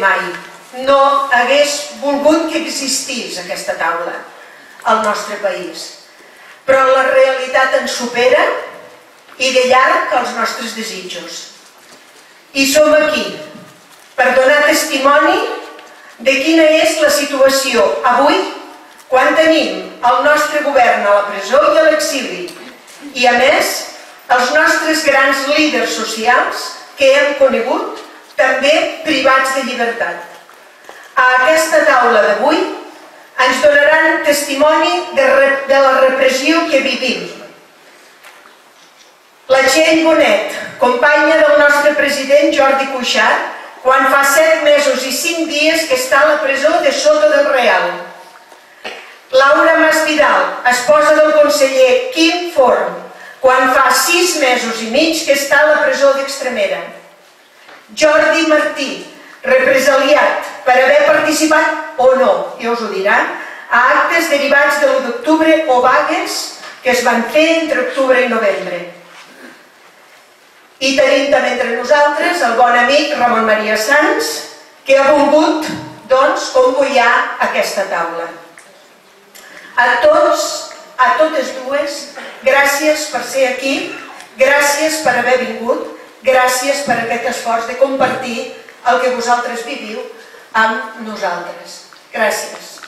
mai. No hagués volgut que existís aquesta taula al nostre país. Però la realitat ens supera i de llarg els nostres desitjos. I som aquí per donar testimoni de quina és la situació avui quan tenim el nostre govern a la presó i a l'exili i a més els nostres grans líders socials que hem conegut també privats de llibertat. A aquesta taula d'avui ens donaran testimoni de, de la repressió que vivim. La Txell Bonet, companya del nostre president Jordi Cuixart, quan fa set mesos i cinc dies que està a la presó de Soto del Real. Laura Masvidal, esposa del conseller Quim Forn, quan fa sis mesos i mig que està a la presó d'Extremera. Jordi Martí, represaliat per haver participat o no, ja us ho diran, a actes derivats de l'1 d'octubre o vagues que es van fer entre octubre i novembre. I tenim també entre nosaltres el bon amic Ramon Maria Sans, que ha volgut, doncs, convoiar aquesta taula. A tots, a totes dues, gràcies per ser aquí, gràcies per haver vingut, gràcies per aquest esforç de compartir el que vosaltres viviu amb nosaltres. Gràcies.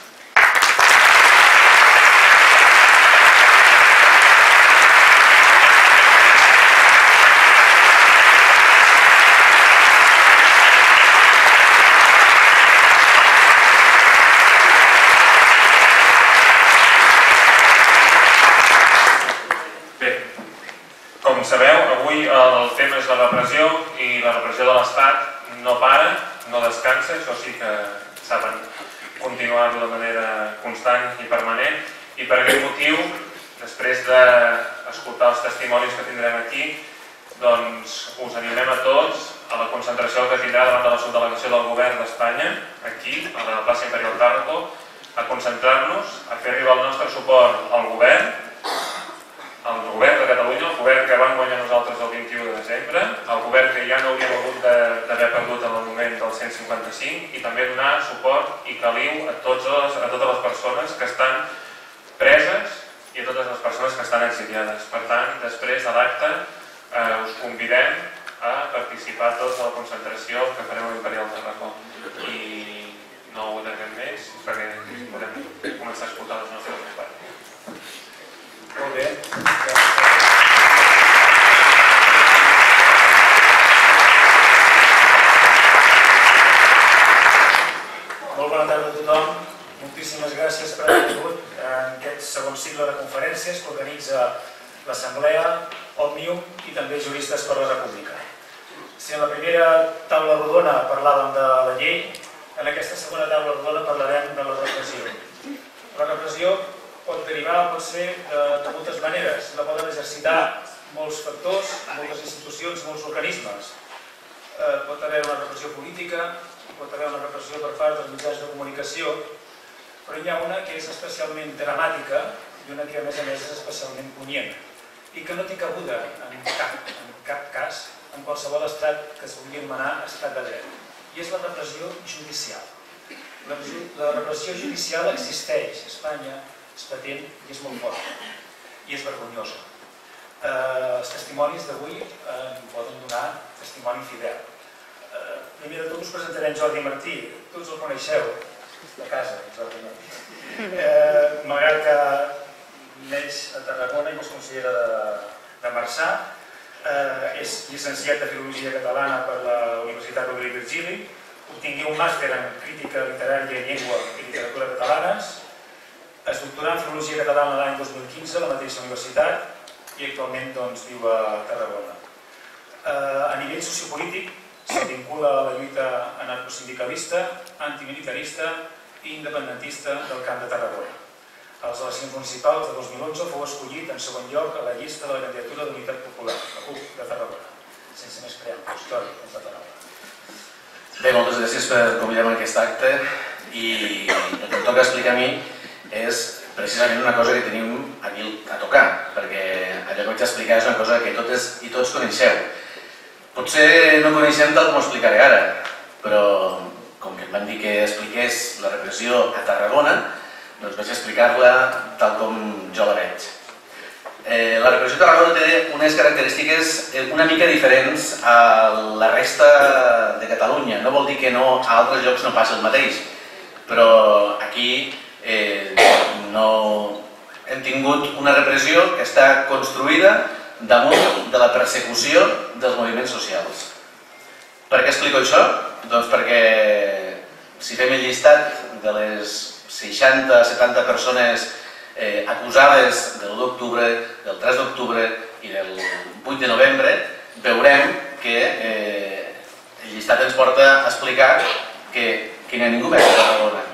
Avui el tema és la repressió i la repressió de l'Estat no para, no descansa, això sí que saben continuar de manera constant i permanent. I per aquest motiu, després d'escoltar els testimonis que tindrem aquí, doncs us animem a tots a la concentració que tindrà davant de la subdelegació del govern d'Espanya, aquí, a la plaça Imperial Tàrraco, a concentrar-nos, a fer arribar el nostre suport al govern, el govern de Catalunya, el govern que vam guanyar nosaltres el 21 de desembre, el govern que ja no hauríem hagut d'haver perdut en el moment del 155 i també donar suport i caliu a, tots les, a totes les persones que estan preses i a totes les persones que estan exiliades. Per tant, després de l'acte eh, us convidem a participar tots a la concentració que farem a l'Imperial Tarragó. I no ho deguem més perquè podem començar a escoltar les nostres. Molt bé. Molt bona tarda a tothom. Moltíssimes gràcies per haver vingut en aquest segon cicle de conferències que organitza l'Assemblea, Òmnium i també Juristes per la República. Si en la primera taula rodona parlàvem de la llei, en aquesta segona taula rodona parlarem de la repressió. La repressió pot derivar, pot ser de, de moltes maneres. La poden exercitar molts factors, moltes institucions, molts organismes. Eh, pot haver una repressió política, pot haver una repressió per part dels mitjans de comunicació, però hi ha una que és especialment dramàtica i una que a més a més és especialment punyent i que no té cabuda en cap, en cap cas en qualsevol estat que es vulgui anomenar estat de dret. I és la repressió judicial. La, la repressió judicial existeix a Espanya, és patent i és molt fort i és vergonyosa. Eh, els testimonis d'avui eh, poden donar testimoni fidel. Eh, primer de tot us presentaré en Jordi Martí, tots el coneixeu, de casa, Jordi Martí. Eh, malgrat que neix a Tarragona i es considera de, de Marçà, eh, és llicenciat de Filologia Catalana per la Universitat Rovira i Virgili, obtingué un màster en Crítica Literària, Llengua i Literatura Catalanes, es doctorà en Filologia Catalana l'any 2015 a la mateixa universitat i actualment doncs, viu a Tarragona. Eh, a nivell sociopolític se vincula a la lluita anarcosindicalista, antimilitarista i independentista del Camp de Tarragona. A les eleccions municipals de 2011 fou escollit en segon lloc a la llista de la candidatura d'Unitat Popular, la CUP de Tarragona, sense més preàmbuls, històric, en Tarragona. Bé, moltes gràcies per convidar-me a aquest acte i em toca explicar a mi és precisament una cosa que tenim aquí a tocar, perquè allò que vaig explicar és una cosa que totes i tots coneixeu. Potser no coneixem tal com ho explicaré ara, però com que em van dir que expliqués la repressió a Tarragona, doncs vaig explicar-la tal com jo la veig. Eh, la repressió de Tarragona té unes característiques eh, una mica diferents a la resta de Catalunya. No vol dir que no, a altres llocs no passi el mateix, però aquí eh, no hem tingut una repressió que està construïda damunt de la persecució dels moviments socials. Per què explico això? Doncs perquè si fem el llistat de les 60-70 persones eh, acusades del 1 d'octubre, del 3 d'octubre i del 8 de novembre, veurem que eh, el llistat ens porta a explicar que, que no hi ha ningú més a Tarragona.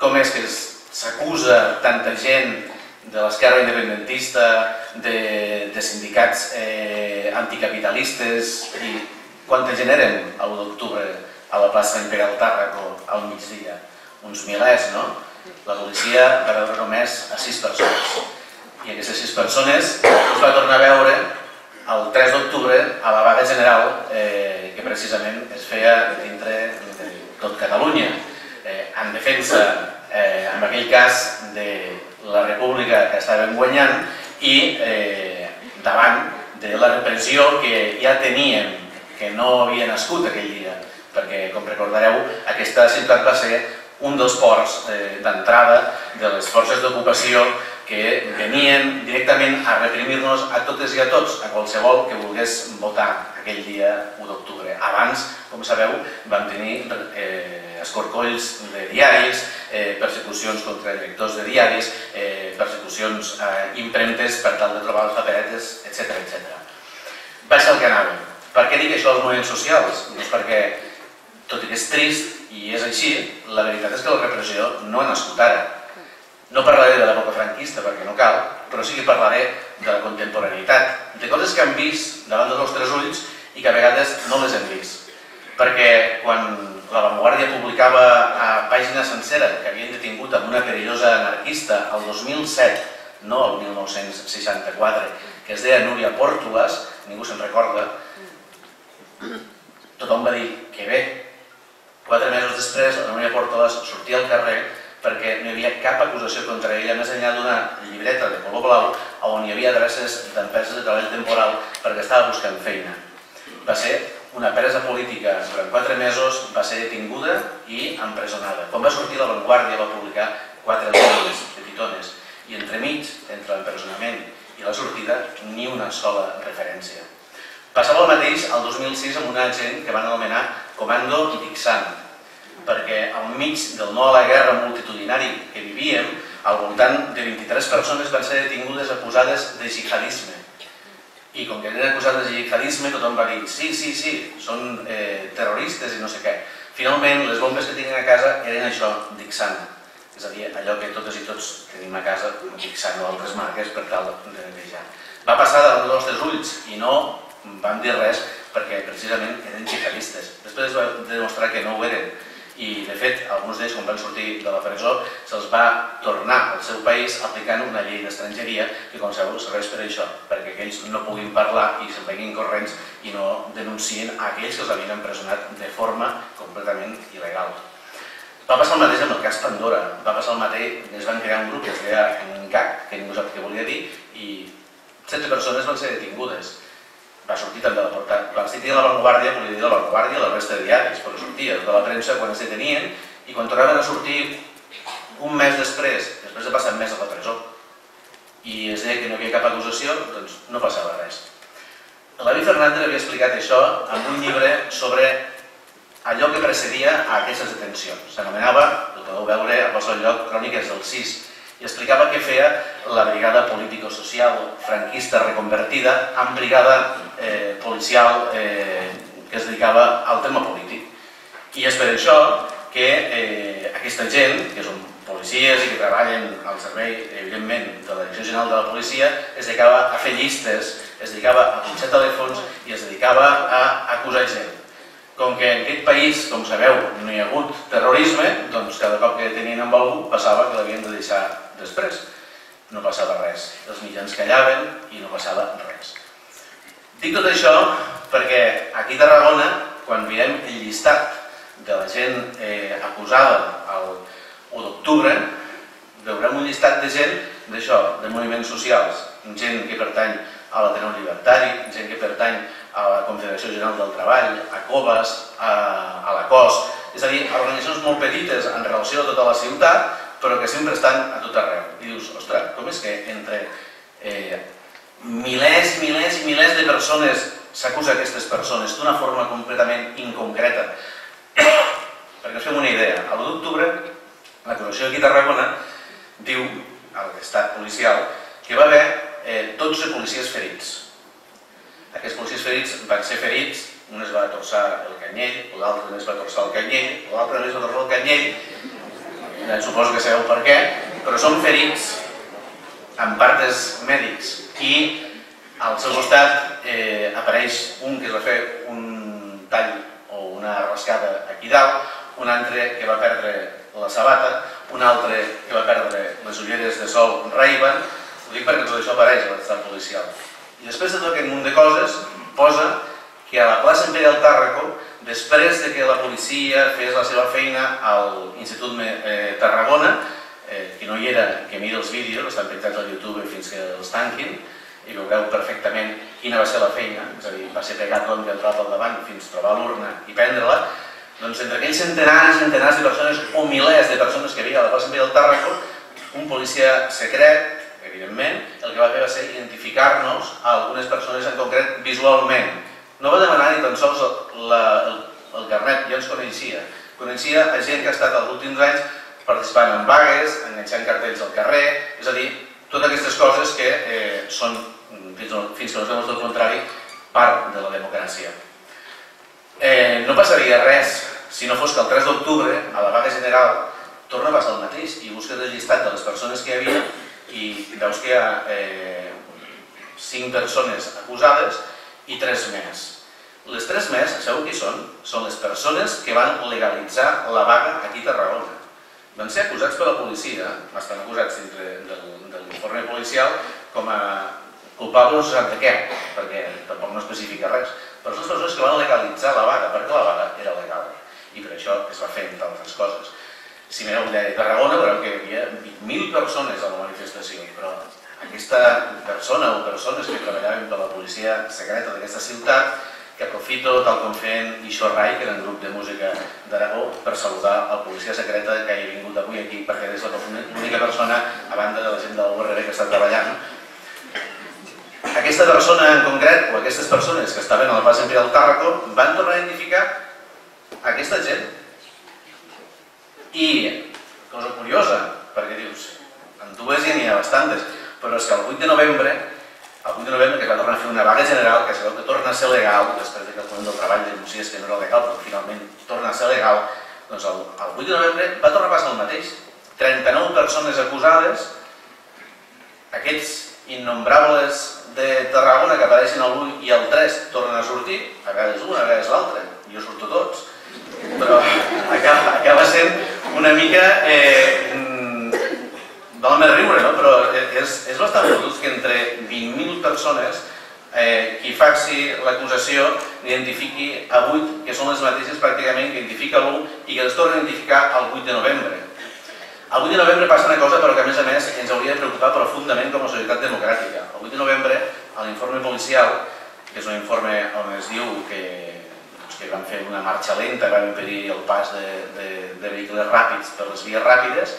Com és que s'acusa tanta gent de l'esquerra independentista, de, de sindicats eh, anticapitalistes i quanta gent eren el 1 d'octubre a la plaça Imperial Tàrraco al migdia? Uns milers, no? La policia va veure només a sis persones. I aquestes sis persones es va tornar a veure el 3 d'octubre a la vaga general eh, que precisament es feia dintre de tot Catalunya eh, en defensa, eh, en aquell cas, de la república que estàvem guanyant i eh, davant de la repressió que ja teníem, que no havia nascut aquell dia, perquè, com recordareu, aquesta ciutat va ser un dels ports eh, d'entrada de les forces d'ocupació que venien directament a reprimir-nos a totes i a tots, a qualsevol que volgués votar aquell dia 1 d'octubre. Abans, com sabeu, vam tenir eh, escorcolls de diaris, eh, persecucions contra directors de diaris, eh, persecucions eh, impremtes per tal de trobar les paperetes, etc etc. Ser el que anàvem. Per què dic això als moviments socials? Doncs perquè, tot i que és trist, i és així, la veritat és que la repressió no ha nascut ara. No parlaré de l'època franquista perquè no cal, però sí que parlaré de la contemporaneïtat, de coses que han vist davant dels nostres ulls i que a vegades no les hem vist. Perquè quan la Vanguardia publicava a pàgina sencera que havien detingut amb una perillosa anarquista el 2007, no el 1964, que es deia Núria Pòrtules, ningú se'n recorda, tothom va dir que bé, Quatre mesos després, la Núria Portales sortia al carrer perquè no hi havia cap acusació contra ella més enllà d'una llibreta de color blau on hi havia adreces d'empreses de treball temporal perquè estava buscant feina. Va ser una presa política durant quatre mesos, va ser detinguda i empresonada. Quan va sortir la Vanguardia va publicar quatre llibres petitones i entremig, entre l'empresonament i la sortida, ni una sola referència. Passava el mateix al 2006 amb una gent que van anomenar Comando Dixant, perquè al mig del no a la guerra multitudinari que vivíem, al voltant de 23 persones van ser detingudes acusades de jihadisme. I com que eren acusades de jihadisme, tothom va dir sí, sí, sí, són eh, terroristes i no sé què. Finalment, les bombes que tenen a casa eren això, Dixant. És a dir, allò que totes i tots tenim a casa, Dixant o altres marques per tal de netejar. Va passar davant dels nostres ulls i no vam dir res perquè precisament eren jihadistes. Després es va demostrar que no ho eren i de fet alguns d'ells quan van sortir de la presó se'ls va tornar al seu país aplicant una llei d'estrangeria que com sabeu serveix per això, perquè aquells no puguin parlar i se'n venguin corrents i no denuncien a aquells que els havien empresonat de forma completament il·legal. Va passar el mateix amb el cas Pandora, va passar el mateix, es van crear un grup que es deia CAC, que ningú sap què volia dir, i 16 persones van ser detingudes va sortir també a la. Quan estic dient la Vanguardia, volia dir la Vanguardia la resta de diaris, però sortia de la premsa quan es detenien i quan tornaven a sortir un mes després, després de passar més a la presó, i es deia que no hi havia cap acusació, doncs no passava res. L'Avi Fernández havia explicat això en un llibre sobre allò que precedia a aquestes detencions. S'anomenava, el podeu veure a qualsevol lloc, Cròniques del 6, i explicava què feia la brigada político-social franquista reconvertida en brigada eh, policial eh, que es dedicava al tema polític. I és per això que eh, aquesta gent, que són policies i que treballen al servei, evidentment, de la Direcció General de la Policia, es dedicava a fer llistes, es dedicava a punxar telèfons i es dedicava a acusar gent. com que en aquest país, com sabeu, no hi ha hagut terrorisme, doncs cada cop que tenien amb algú passava que l'havien de deixar després. No passava res. Els mitjans callaven i no passava res. Dic tot això perquè aquí a Tarragona, quan mirem el llistat de la gent eh, acusada el 1 d'octubre, veurem un llistat de gent d'això, de moviments socials, gent que pertany a l'Ateneu Libertari, gent que pertany a la Confederació General del Treball, a Coves, a, a la COS, és a dir, organitzacions molt petites en relació a tota la ciutat, però que sempre estan a tot arreu. I dius, ostres, com és que entre eh, milers, milers i milers de persones s'acusa aquestes persones d'una forma completament inconcreta? Perquè us fem una idea, a l'1 d'octubre, l'acusació aquí a Tarragona diu, a l'estat policial, que va haver eh, 12 policies ferits. Aquests policies ferits van ser ferits, un es va torçar el canyell, l'altre es va torçar el canyell, l'altre es va torçar el canyell, eh, suposo que sabeu per què, però són ferits amb partes mèdics i al seu costat eh, apareix un que es va fer un tall o una rascada aquí dalt, un altre que va perdre la sabata, un altre que va perdre les ulleres de sol Ray-Ban, ho dic perquè tot això apareix a l'estat policial. I després de tot aquest munt de coses, posa que a la plaça Imperial Tàrraco, després de que la policia fes la seva feina al Institut eh, Tarragona, eh, que no hi era, que miri els vídeos, estan penjats al YouTube fins que els tanquin, i veureu perfectament quina va ser la feina, és a dir, va ser pegat l'on que entrat al davant fins a trobar l'urna i prendre-la, doncs entre aquells centenars i centenars de persones o milers de persones que havia a la plaça Imperial Tàrraco, un policia secret, evidentment, el que va fer va ser identificar-nos a algunes persones en concret visualment. No va demanar ni tan sols la, el, el carnet, ja ens coneixia. Coneixia a gent que ha estat els últims anys participant en vagues, enganxant cartells al carrer, és a dir, totes aquestes coses que eh, són, fins, que no es del contrari, part de la democràcia. Eh, no passaria res si no fos que el 3 d'octubre, a la vaga general, torna a passar el mateix i busques el llistat de les persones que hi havia i veus que hi ha eh, 5 persones acusades i 3 més. Les 3 més, sabeu qui són? Són les persones que van legalitzar la vaga aquí a Tarragona. Van ser acusats per la policia, estan acusats dintre del, de l'informe policial com a culpables de què? Perquè tampoc no especifica res. Però són les persones que van legalitzar la vaga, perquè la vaga era legal. I per això es va fer, entre altres coses. Si mireu de Tarragona, veureu que hi havia 20.000 persones a la manifestació, però aquesta persona o persones que treballaven per la policia secreta d'aquesta ciutat que aprofito, tal com feien Ixó Rai, que era un grup de música d'Aragó, per saludar el policia secreta que hi ha vingut avui aquí, perquè és l'única persona, a banda de la gent de la URB que està treballant, aquesta persona en concret, o aquestes persones que estaven a la plaça Imperial Tàrraco, van tornar a identificar aquesta gent. I, cosa curiosa, perquè dius, en dues ja n'hi ha bastantes, però és que el 8 de novembre, el 8 de novembre que va tornar a fer una vaga general, que sabeu que torna a ser legal, després de que el Foment del Treball denunciés que no era legal, però finalment torna a ser legal, doncs el, el 8 de novembre va tornar a passar el mateix. 39 persones acusades, aquests innombrables de Tarragona que apareixen el 1 i el 3 tornen a sortir, a vegades un, a vegades l'altre, jo surto tots, però acaba, acaba sent una mica... Eh, Més riure, no? però és, és bastant fotut que entre 20.000 persones eh, qui faci l'acusació identifiqui a 8, que són les mateixes pràcticament que identifica l'1 i que les torna a identificar el 8 de novembre. El 8 de novembre passa una cosa però que a més a més ens hauria de preocupar profundament com a societat democràtica. El 8 de novembre, a l'informe policial, que és un informe on es diu que, doncs, que van fer una marxa lenta, van impedir el pas de, de, de vehicles ràpids per les vies ràpides,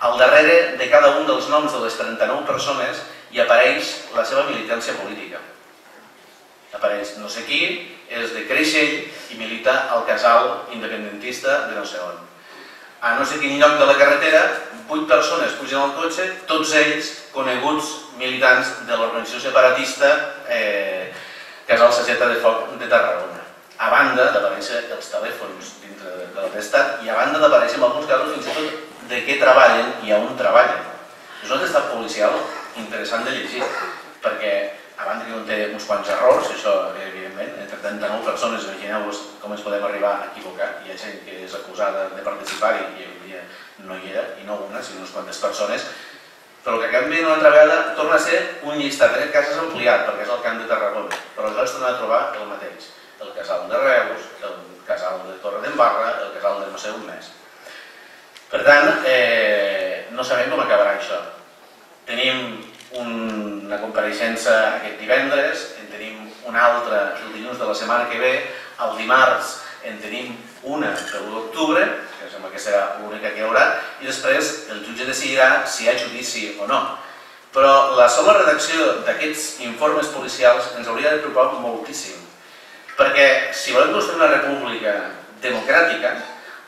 al darrere de cada un dels noms de les 39 persones hi apareix la seva militància política. Apareix no sé qui, és de Creixell i milita al casal independentista de no sé on a no sé quin lloc de la carretera, vuit persones pugen al cotxe, tots ells coneguts militants de l'organització separatista eh, Casal Sageta de Foc de Tarragona. A banda d'aparèixer els telèfons dintre de, l'estat i a banda d'aparèixer en alguns casos fins i tot de què treballen i a on treballen. És un estat policial interessant de llegir, perquè a banda que té uns quants errors, això evidentment, entre 39 persones, imagineu-vos com ens podem arribar a equivocar, hi ha gent que és acusada de participar i, avui dia no hi era, i no una, sinó unes quantes persones, però que canvia una altra vegada torna a ser un llistat, en aquest cas és ampliat, perquè és el camp de Tarragona, però aleshores tornem a trobar el mateix, el casal de Reus, el casal de Torre d'Embarra, el casal de no sé on més. Per tant, eh, no sabem com acabarà això. Tenim una compareixença aquest divendres, en tenim una altra el dilluns de la setmana que ve, el dimarts en tenim una per l'1 d'octubre, que sembla que serà l'única que hi haurà, i després el jutge decidirà si hi ha judici o no. Però la sola redacció d'aquests informes policials ens hauria de preocupar moltíssim, perquè si volem construir una república democràtica,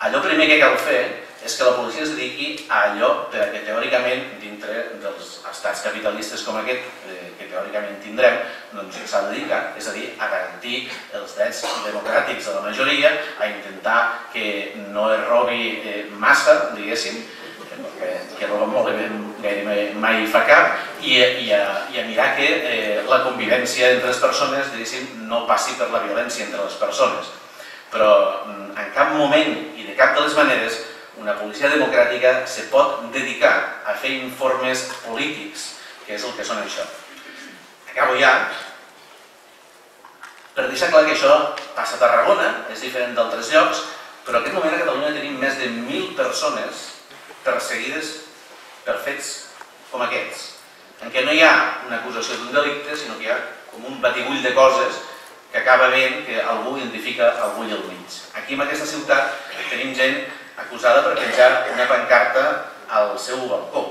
allò primer que cal fer és que la policia es dediqui a allò perquè teòricament dintre dels estats capitalistes com aquest eh, que teòricament tindrem doncs s'ha de dedicar, és a dir, a garantir els drets democràtics de la majoria, a intentar que no es robi eh, massa, diguéssim, perquè que roba molt gairebé mai fa cap, i, i, a, i a mirar que eh, la convivència entre les persones, diguéssim, no passi per la violència entre les persones. Però mm, en cap moment i de cap de les maneres una policia democràtica se pot dedicar a fer informes polítics, que és el que són això. Acabo ja. Per deixar clar que això passa a Tarragona, és diferent d'altres llocs, però en aquest moment a Catalunya tenim més de 1.000 persones perseguides per fets com aquests, en què no hi ha una acusació d'un delicte, sinó que hi ha com un batibull de coses que acaba veient que algú identifica algú al mig. Aquí en aquesta ciutat tenim gent acusada per penjar una pancarta al seu balcó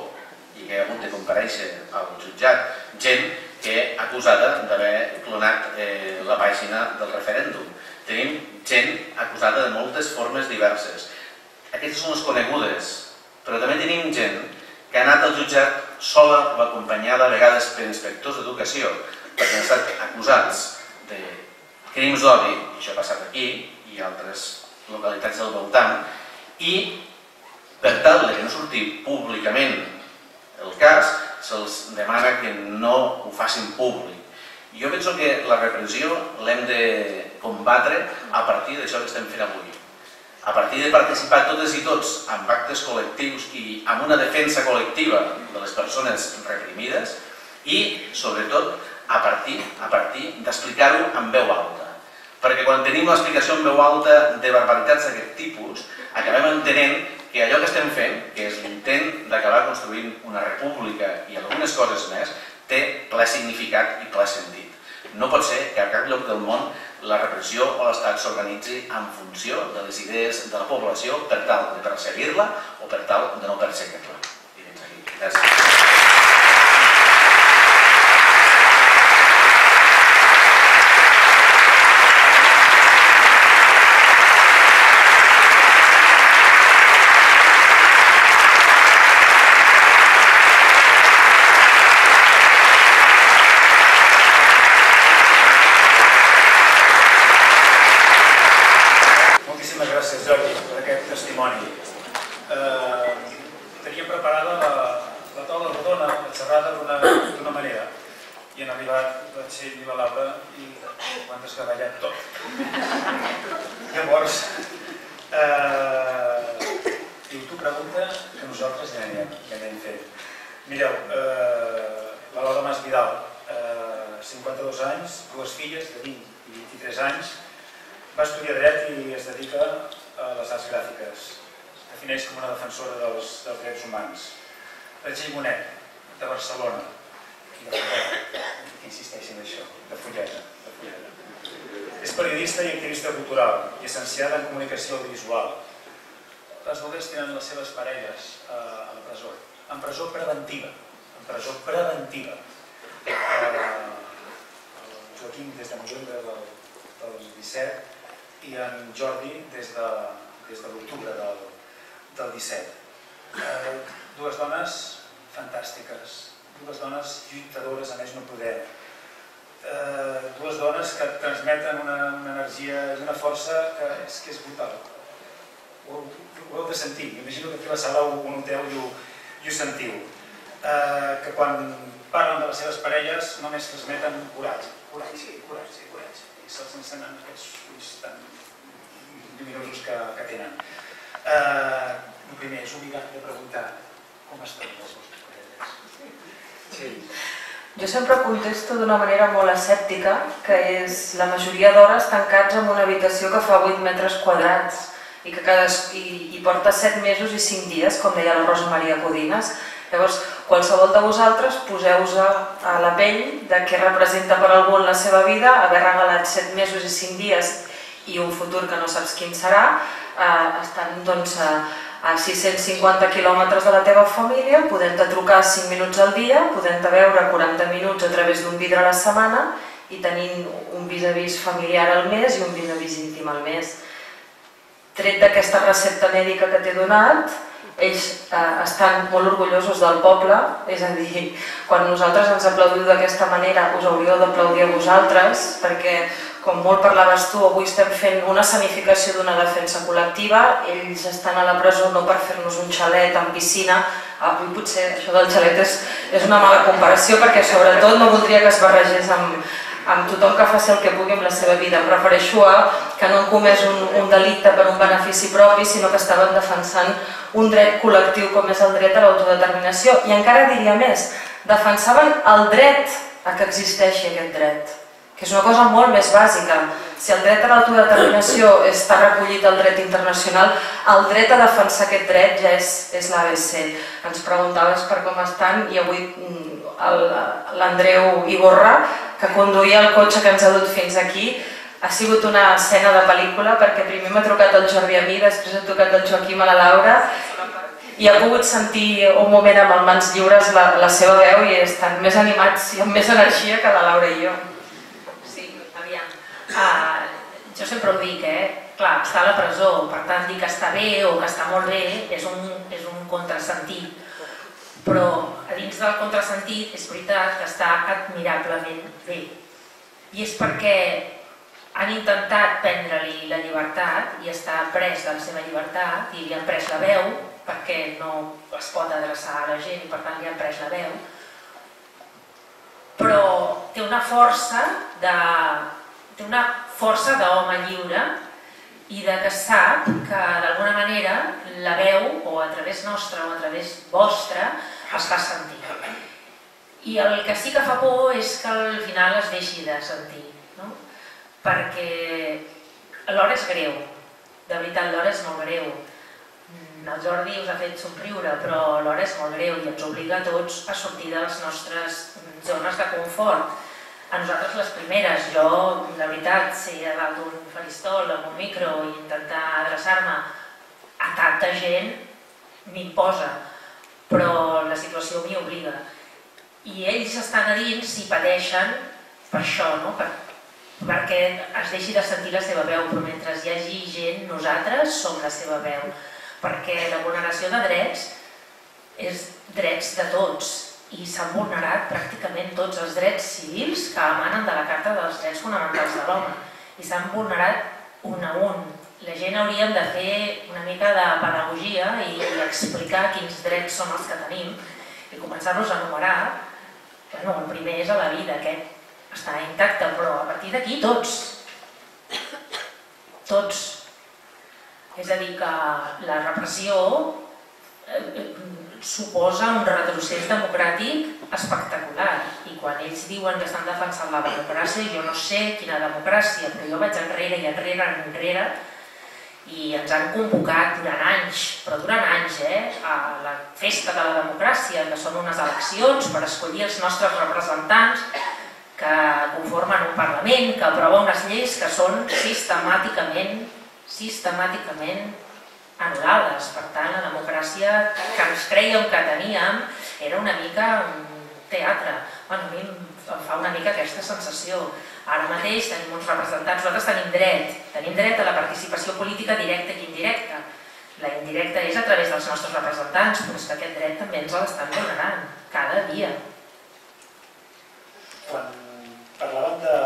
i que ha hagut de compareixer al jutjat. Gent que acusada d'haver clonat eh, la pàgina del referèndum. Tenim gent acusada de moltes formes diverses. Aquestes són les conegudes, però també tenim gent que ha anat al jutjat sola o acompanyada a vegades per inspectors d'educació perquè han estat acusats de crims d'odi, això ha passat aquí i altres localitats del voltant, i per tal que no surti públicament el cas, se'ls demana que no ho facin públic. Jo penso que la repressió l'hem de combatre a partir d'això que estem fent avui. A partir de participar totes i tots en actes col·lectius i amb una defensa col·lectiva de les persones reprimides i, sobretot, a partir, a partir d'explicar-ho en veu alta. Perquè quan tenim l'explicació en veu alta de barbaritats d'aquest tipus, acabem entenent que allò que estem fent, que és l'intent d'acabar construint una república i algunes coses més, té ple significat i ple sentit. No pot ser que a cap lloc del món la repressió o l'Estat s'organitzi en funció de les idees de la població per tal de perseguir-la o per tal de no perseguir-la. Gràcies. Se'ls encenen aquests ulls tan lluminosos que, que tenen. Eh, el primer és obligat de preguntar com estan les vostres parelles. Sí. Jo sempre contesto d'una manera molt escèptica, que és la majoria d'hores tancats en una habitació que fa 8 metres quadrats i que cada, i, i porta 7 mesos i 5 dies, com deia la Rosa Maria Codines. Llavors, qualsevol de vosaltres poseu-vos a la pell de què representa per algú en la seva vida haver regalat 7 mesos i 5 dies i un futur que no saps quin serà, eh, estan doncs, a, a 650 quilòmetres de la teva família, podent-te trucar 5 minuts al dia, podent-te veure 40 minuts a través d'un vidre a la setmana i tenint un vis-a-vis -vis familiar al mes i un vis-a-vis -vis íntim al mes. Tret d'aquesta recepta mèdica que t'he donat, ells eh, estan molt orgullosos del poble, és a dir, quan nosaltres ens aplaudiu d'aquesta manera us hauríeu d'aplaudir a vosaltres, perquè com molt parlaves tu, avui estem fent una sanificació d'una defensa col·lectiva, ells estan a la presó no per fer-nos un xalet amb piscina, avui potser això del xalet és, és una mala comparació perquè sobretot no voldria que es barregés amb, amb tothom que faci el que pugui amb la seva vida. Em refereixo a que no han comès un, un delicte per un benefici propi, sinó que estaven defensant un dret col·lectiu com és el dret a l'autodeterminació. I encara diria més, defensaven el dret a que existeixi aquest dret que és una cosa molt més bàsica. Si el dret a l'autodeterminació està recollit al dret internacional, el dret a defensar aquest dret ja és, és l'ABC. Ens preguntaves per com estan i avui mm, l'Andreu Iborra, que conduïa el cotxe que ens ha dut fins aquí, ha sigut una escena de pel·lícula perquè primer m'ha trucat el Jordi a mi, després ha trucat el Joaquim a la Laura i ha pogut sentir un moment amb el mans lliures la, la seva veu i estan més animats i amb més energia que la Laura i jo. Uh, jo sempre ho dic, eh? Clar, està a la presó, per tant dir que està bé o que està molt bé és un, és un contrasentit. Però a dins del contrasentit és veritat que està admirablement bé. I és perquè han intentat prendre-li la llibertat i està pres de la seva llibertat i li han pres la veu perquè no es pot adreçar a la gent i per tant li han pres la veu però té una força de, té una força d'home lliure i de que sap que d'alguna manera la veu, o a través nostra o a través vostra, es fa sentir. I el que sí que fa por és que al final es deixi de sentir, no? perquè l'hora és greu, de veritat l'hora és molt greu. El Jordi us ha fet somriure, però l'hora és molt greu i ens obliga a tots a sortir de les nostres zones de confort a nosaltres les primeres, jo, la veritat, ser a dalt d'un faristol amb un micro i intentar adreçar-me a tanta gent m'imposa, però la situació m'hi obliga. I ells estan a dins i pateixen per això, no? per, perquè es deixi de sentir la seva veu, però mentre hi hagi gent, nosaltres som la seva veu, perquè la vulneració de drets és drets de tots, i s'han vulnerat pràcticament tots els drets civils que emanen de la Carta dels Drets Fonamentals de l'Home i s'han vulnerat un a un. La gent hauríem de fer una mica de pedagogia i explicar quins drets són els que tenim i començar-los a enumerar. Bueno, el primer és a la vida, aquest està intacte, però a partir d'aquí tots. Tots. És a dir, que la repressió eh, suposa un retrocés democràtic espectacular. I quan ells diuen que estan defensant la democràcia jo no sé quina democràcia però jo vaig enrere i enrere enrere i ens han convocat durant anys, però durant anys, eh, a la festa de la democràcia, que són unes eleccions per escollir els nostres representants que conformen un Parlament, que aprova unes lleis que són sistemàticament, sistemàticament anul·lades. Per tant, la democràcia que ens creiem que teníem era una mica un teatre. Bueno, a mi em fa una mica aquesta sensació. Ara mateix tenim uns representants, nosaltres tenim dret, tenim dret a la participació política directa i indirecta. La indirecta és a través dels nostres representants, però és que aquest dret també ens l'estan donant cada dia. Quan parlàvem de,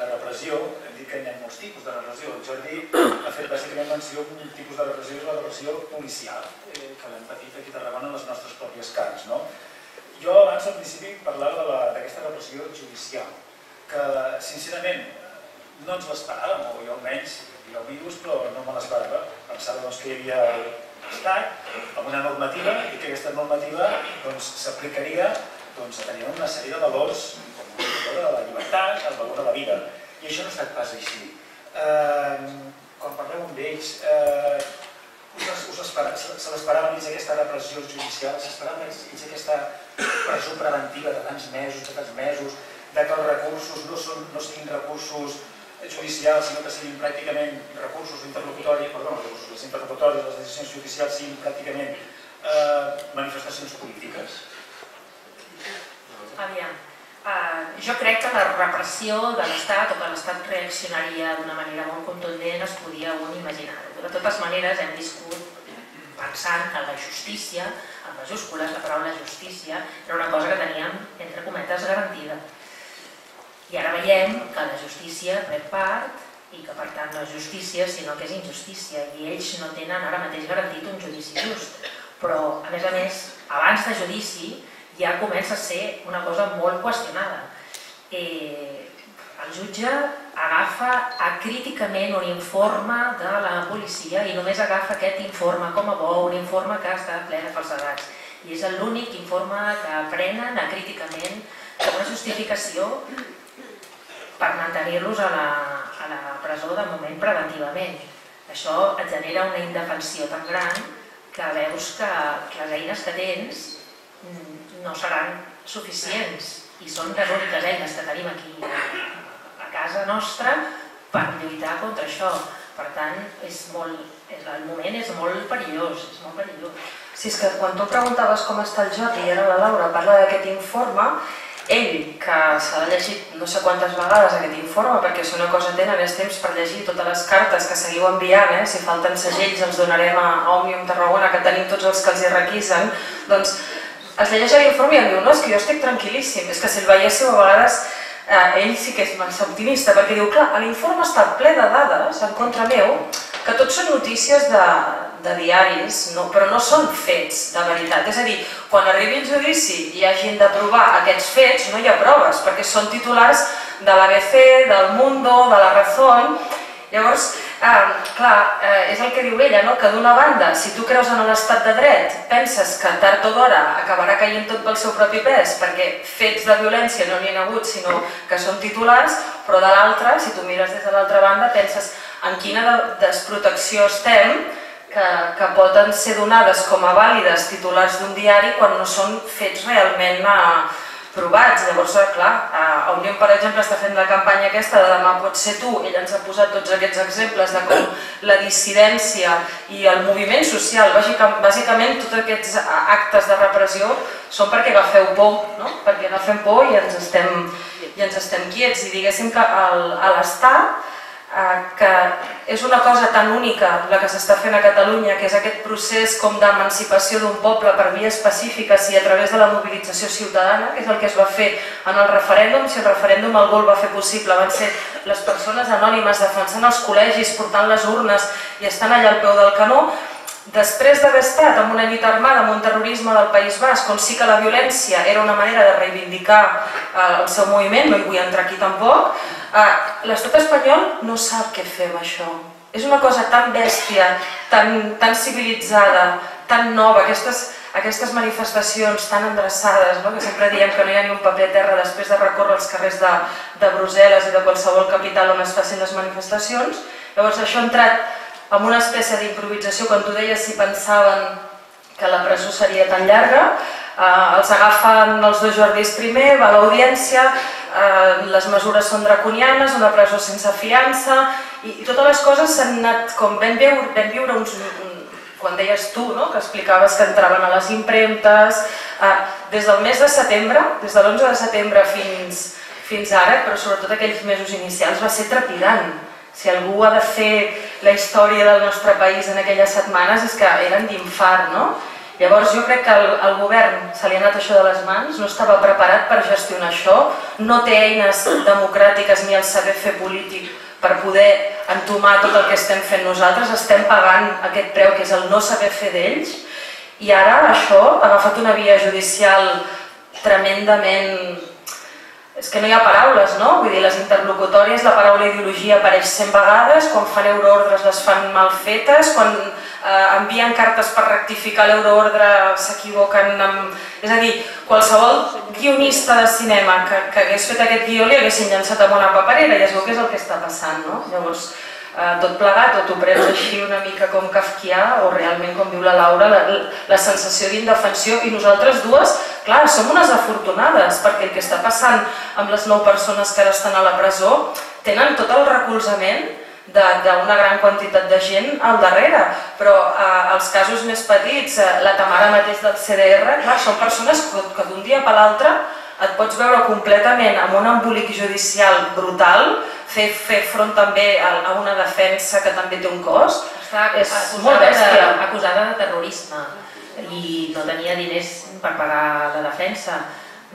de repressió, que hi ha molts tipus de repressió. El Jordi ha fet bàsicament menció un tipus de repressió, la repressió policial, eh, que l'hem patit aquí a Tarragona en les nostres pròpies carns. No? jo abans al principi parlava d'aquesta repressió judicial, que sincerament no ens l'esperàvem, o jo almenys, el virus, però no me l'esperava. Pensava doncs, que hi havia estat amb una normativa i que aquesta normativa doncs, s'aplicaria doncs, a tenir una sèrie de valors com el valor de la llibertat, el valor de la vida. I això no ha estat pas així. Eh, quan parleu amb ells, eh, us, us espera, se l'esperaven ells aquesta repressió judicial, s'esperaven ells, ells aquesta presó preventiva de tants mesos, de tants mesos, de que els recursos no, són, no siguin recursos judicials, sinó que siguin pràcticament recursos interlocutoris, perdó, les interlocutòries, les decisions judicials siguin pràcticament eh, manifestacions polítiques. Aviam, Uh, jo crec que la repressió de l'Estat o que l'Estat reaccionaria d'una manera molt contundent es podia un imaginar. De totes maneres hem viscut pensant que la justícia, en majúscules la paraula justícia, era una cosa que teníem, entre cometes, garantida. I ara veiem que la justícia pren part i que per tant no és justícia sinó que és injustícia i ells no tenen ara mateix garantit un judici just. Però, a més a més, abans de judici ja comença a ser una cosa molt qüestionada. Eh, el jutge agafa acríticament un informe de la policia i només agafa aquest informe com a bo, un informe que està ple de falsedats. I és l'únic informe que prenen acríticament com una justificació per mantenir-los a, la, a la presó de moment preventivament. Això et genera una indefensió tan gran que veus que, que les eines que tens no seran suficients i són les úniques eines que tenim aquí a casa nostra per lluitar contra això. Per tant, és molt, és, el moment és molt perillós, és molt perillós. Si és que quan tu preguntaves com està el Jordi i ara la Laura parla d'aquest informe, ell, que s'ha llegit no sé quantes vegades aquest informe, perquè si una cosa tenen és temps per llegir totes les cartes que seguiu enviant, eh? si falten segells els donarem a Òmnium Tarragona, que tenim tots els que els hi requisen, doncs es llegeix l'informe i em diu, no, és que jo estic tranquil·líssim, és que si el veiéssiu a vegades eh, ell sí que és massa optimista, perquè diu, clar, l'informe està ple de dades en contra meu, que tot són notícies de, de diaris, no, però no són fets de veritat. És a dir, quan arribi el judici i hagin de provar aquests fets, no hi ha proves, perquè són titulars de l'ABC, del Mundo, de la Razón, Llavors, eh, clar, eh, és el que diu ella, no? que d'una banda, si tu creus en l'estat de dret, penses que tard o d'hora acabarà caient tot pel seu propi pes, perquè fets de violència no n'hi ha hagut, sinó que són titulars, però de l'altra, si tu mires des de l'altra banda, penses en quina desprotecció estem, que, que poden ser donades com a vàlides titulars d'un diari quan no són fets realment... Eh, provats. Llavors, eh, clar, eh, Òmnium, per exemple, està fent la campanya aquesta de demà pot ser tu. Ell ens ha posat tots aquests exemples de com la dissidència i el moviment social, bàsicament tots aquests actes de repressió són perquè agafeu por, no? perquè agafem por i ens estem, i ens estem quiets. I diguéssim que a l'Estat Eh, que és una cosa tan única la que s'està fent a Catalunya, que és aquest procés com d'emancipació d'un poble per vies pacífiques i a través de la mobilització ciutadana, que és el que es va fer en el referèndum, si el referèndum el va fer possible, van ser les persones anònimes defensant els col·legis, portant les urnes i estant allà al peu del canó, després d'haver estat en una lluita armada, amb un terrorisme del País Basc, on sí que la violència era una manera de reivindicar eh, el seu moviment, no hi vull entrar aquí tampoc, Ah, l'estat espanyol no sap què fer amb això. És una cosa tan bèstia, tan, tan civilitzada, tan nova, aquestes, aquestes manifestacions tan endreçades, no? que sempre diem que no hi ha ni un paper a terra després de recórrer els carrers de, de Brussel·les i de qualsevol capital on es facin les manifestacions. Llavors això ha entrat en una espècie d'improvisació, quan tu deies si pensaven que la presó seria tan llarga, eh, els agafen els dos Jordis primer, va l'audiència, eh, les mesures són draconianes, una presó sense fiança, i, totes les coses s'han anat, com vam viure, viure uns, un, quan deies tu, no? que explicaves que entraven a les impremtes, eh, des del mes de setembre, des de l'11 de setembre fins, fins ara, però sobretot aquells mesos inicials, va ser trepidant. Si algú ha de fer la història del nostre país en aquelles setmanes és que eren d'infart, no? Llavors jo crec que el, govern se li ha anat això de les mans, no estava preparat per gestionar això, no té eines democràtiques ni el saber fer polític per poder entomar tot el que estem fent nosaltres, estem pagant aquest preu que és el no saber fer d'ells i ara això ha agafat una via judicial tremendament és que no hi ha paraules, no? Vull dir, les interlocutòries, la paraula ideologia apareix 100 vegades, quan fan euroordres les fan mal fetes, quan eh, envien cartes per rectificar l'euroordre s'equivoquen amb... És a dir, qualsevol guionista de cinema que, que hagués fet aquest guió li haguessin llançat amb una paperera i es veu que és el que està passant, no? Llavors, tot plegat, o t'ho prens així una mica com kafkià o realment, com diu la Laura, la, la sensació d'indefensió. I nosaltres dues Clar, som unes afortunades, perquè el que està passant amb les nou persones que ara estan a la presó tenen tot el recolzament d'una gran quantitat de gent al darrere, però eh, els casos més petits, eh, la Tamara mateix del CDR, clar, són persones que, que d'un dia per l'altre et pots veure completament amb un embolic judicial brutal, fer, fer front també a, a una defensa que també té un cost, Està és molt bèstia. acusada de terrorisme i no tenia diners per pagar la defensa.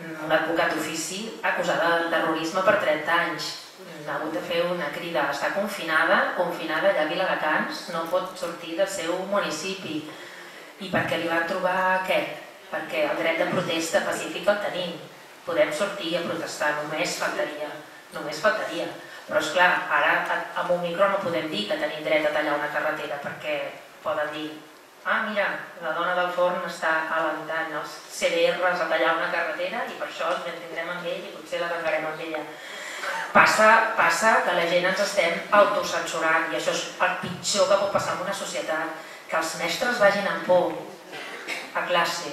Un advocat d'ofici acusada de terrorisme per 30 anys. Ha hagut de fer una crida. Està confinada, confinada allà a Viladecans, no pot sortir del seu municipi. I per què li van trobar què? Perquè el dret de protesta pacífica el tenim. Podem sortir a protestar, només faltaria. Només faltaria. Però és clar, ara amb un micro no podem dir que tenim dret a tallar una carretera perquè poden dir ah mira, la dona del forn està alentant els CDRs a tallar una carretera i per això ens mantindrem amb ell i potser la tancarem amb ella. Passa, passa que la gent ens estem autocensurant i això és el pitjor que pot passar en una societat, que els mestres vagin amb por a classe,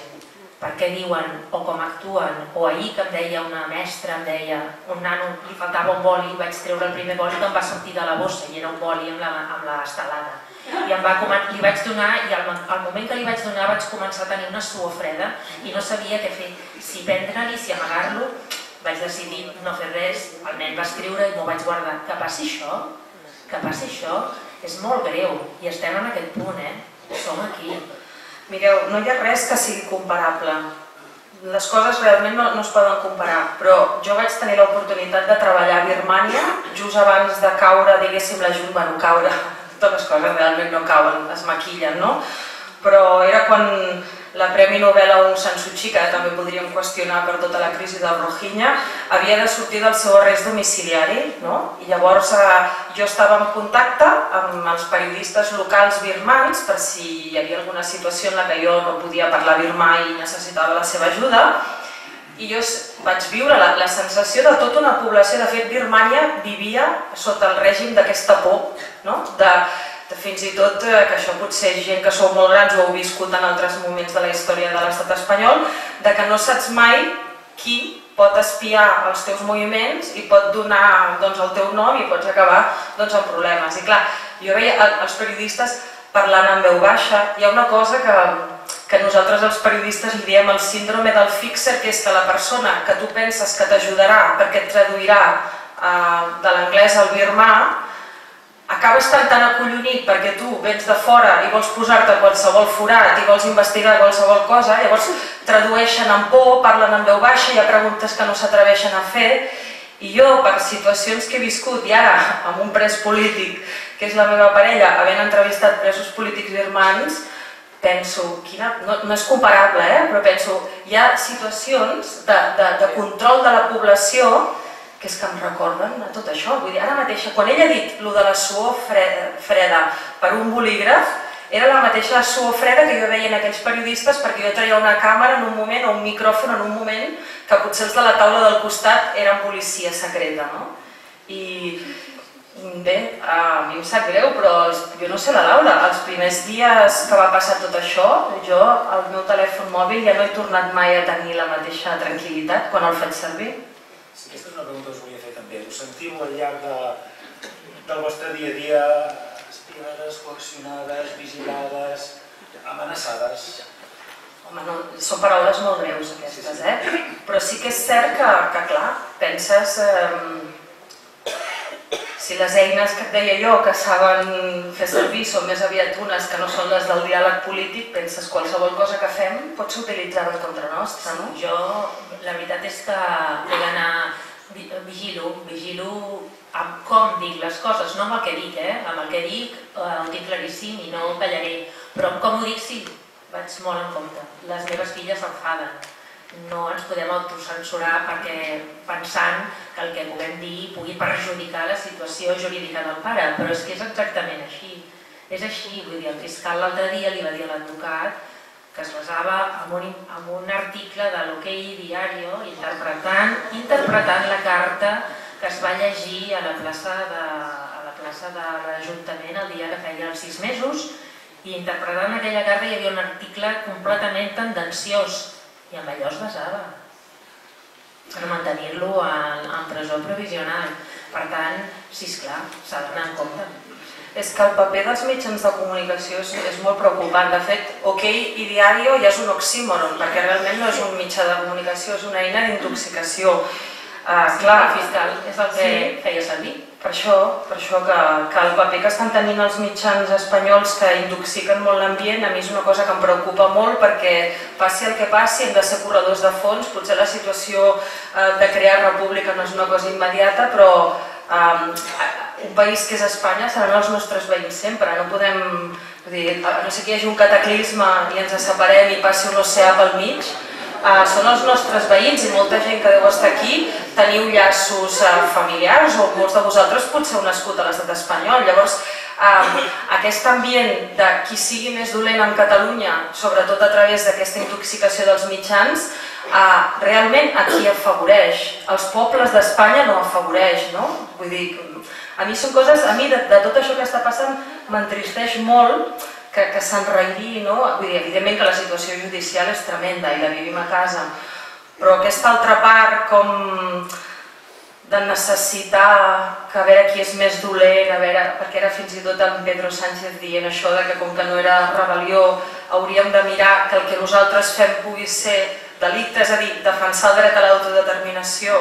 perquè diuen o com actuen, o ahir que em deia una mestra, em deia, un nano li faltava un boli, vaig treure el primer boli que em va sortir de la bossa i era un boli amb la, amb la i em va, li vaig donar i al, al moment que li vaig donar vaig començar a tenir una suor freda i no sabia què fer, si prendre-li, si amagar-lo vaig decidir no fer res, el nen va escriure i m'ho vaig guardar, que passi això que passi això és molt greu. I estem en aquest punt, eh? som aquí Mireu, no hi ha res que sigui comparable les coses realment no, no es poden comparar, però jo vaig tenir l'oportunitat de treballar a Birmània just abans de caure, diguéssim, la Junta, bueno, caure, totes les coses realment no cauen, es maquillen, no? Però era quan la Premi Nobel Aung San Suu Kyi, que també podríem qüestionar per tota la crisi del Rohingya, havia de sortir del seu arrest domiciliari, no? I llavors eh, jo estava en contacte amb els periodistes locals birmans per si hi havia alguna situació en la que jo no podia parlar birmà i necessitava la seva ajuda, i jo vaig viure la, la sensació de tota una població, de fet Birmània vivia sota el règim d'aquesta por, no? de fins i tot eh, que això potser gent que sou molt grans ho heu viscut en altres moments de la història de l'estat espanyol, de que no saps mai qui pot espiar els teus moviments i pot donar doncs, el teu nom i pots acabar doncs, amb problemes. I clar, jo veia els periodistes parlant en veu baixa, hi ha una cosa que que nosaltres els periodistes li diem el síndrome del fixer, que és que la persona que tu penses que t'ajudarà perquè et traduirà eh, de l'anglès al birmà, acaba estant tan acollonit perquè tu vens de fora i vols posar-te qualsevol forat i vols investigar qualsevol cosa, llavors tradueixen en por, parlen en veu baixa, hi ha preguntes que no s'atreveixen a fer, i jo, per situacions que he viscut, i ara amb un pres polític, que és la meva parella, havent entrevistat presos polítics birmans, penso, quina, no, no és comparable, eh? però penso, hi ha situacions de, de, de control de la població que és que em recorden a tot això. Vull dir, ara mateixa, quan ell ha dit lo de la suor freda, freda per un bolígraf, era la mateixa suor freda que jo veia en aquells periodistes perquè jo traia una càmera en un moment o un micròfon en un moment que potser els de la taula del costat eren policia secreta, no? I, Bé, a mi em sap greu, però els, jo no sé la Laura, els primers dies que va passar tot això, jo el meu telèfon mòbil ja no he tornat mai a tenir la mateixa tranquil·litat quan el faig servir. Sí, aquesta és una pregunta que us volia fer també. Us sentiu al llarg de, del vostre dia a dia espiades, coaccionades, vigilades, amenaçades? Home, no, són paraules molt greus aquestes, eh? Però sí que és cert que, que clar, penses... Eh, si les eines que et deia jo que saben fer servir són més aviat unes que no són les del diàleg polític, penses qualsevol cosa que fem pot ser utilitzada contra nostra, no? Jo, la veritat és que he d'anar, vigilo, vigilo amb com dic les coses, no amb el que dic, eh? Amb el que dic eh, ho tinc claríssim i no callaré, però com ho dic sí, vaig molt en compte. Les meves filles s'enfaden no ens podem autocensurar perquè pensant que el que puguem dir pugui perjudicar la situació jurídica del pare, però és que és exactament així. És així, vull dir, el fiscal l'altre dia li va dir a l'advocat que es basava en un, en un article de l'OK Diario interpretant, interpretant la carta que es va llegir a la plaça de, a la plaça de l'Ajuntament el dia que feia els sis mesos i interpretant aquella carta hi havia un article completament tendenciós i amb allò es basava per mantenir-lo en, en presó provisional. Per tant, sí, esclar, s'ha d'anar en compte. És que el paper dels mitjans de comunicació és, és molt preocupant. De fet, OK i Diario ja és un oxímoron, perquè realment no és un mitjà de comunicació, és una eina d'intoxicació. Uh, clar, fiscal és el que sí. feia servir. Per això, per això que, que el paper que estan tenint els mitjans espanyols que intoxiquen molt l'ambient, a mi és una cosa que em preocupa molt perquè passi el que passi, hem de ser corredors de fons, potser la situació eh, de crear república no és una cosa immediata, però eh, un país que és Espanya seran els nostres veïns sempre, no podem, dir, no sé que hi hagi un cataclisme i ens separem i passi un oceà pel mig, Uh, són els nostres veïns i molta gent que deu estar aquí teniu llaços uh, familiars o molts de vosaltres potser heu nascut a l'estat espanyol. Llavors, uh, aquest ambient de qui sigui més dolent en Catalunya, sobretot a través d'aquesta intoxicació dels mitjans, uh, realment a qui afavoreix? Els pobles d'Espanya no afavoreix, no? Vull dir, a mi són coses, a mi de tot això que està passant m'entristeix molt que, que s'enrairi, no? Vull dir, evidentment que la situació judicial és tremenda i la vivim a casa, però aquesta altra part com de necessitar que a veure qui és més dolent, a veure, perquè era fins i tot en Pedro Sánchez dient això de que com que no era rebel·lió hauríem de mirar que el que nosaltres fem pugui ser delicte, és a dir, defensar el dret a l'autodeterminació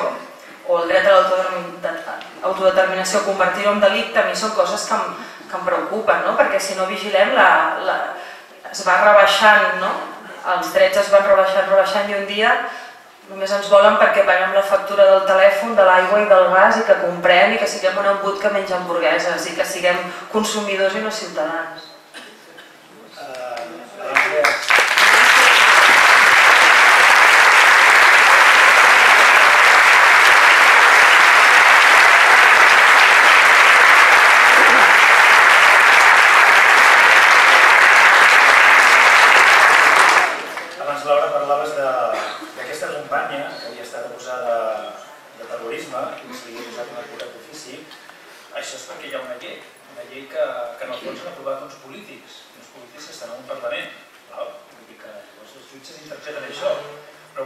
o el dret a l'autodeterminació, convertir-ho en delicte, a mi són coses que em, que em preocupen, no? perquè si no vigilem la, la, es va rebaixant, no? els drets es van rebaixant, rebaixant i un dia només ens volen perquè paguem la factura del telèfon, de l'aigua i del gas i que comprem i que siguem un embut que menja hamburgueses i que siguem consumidors i no ciutadans. Uh, gràcies.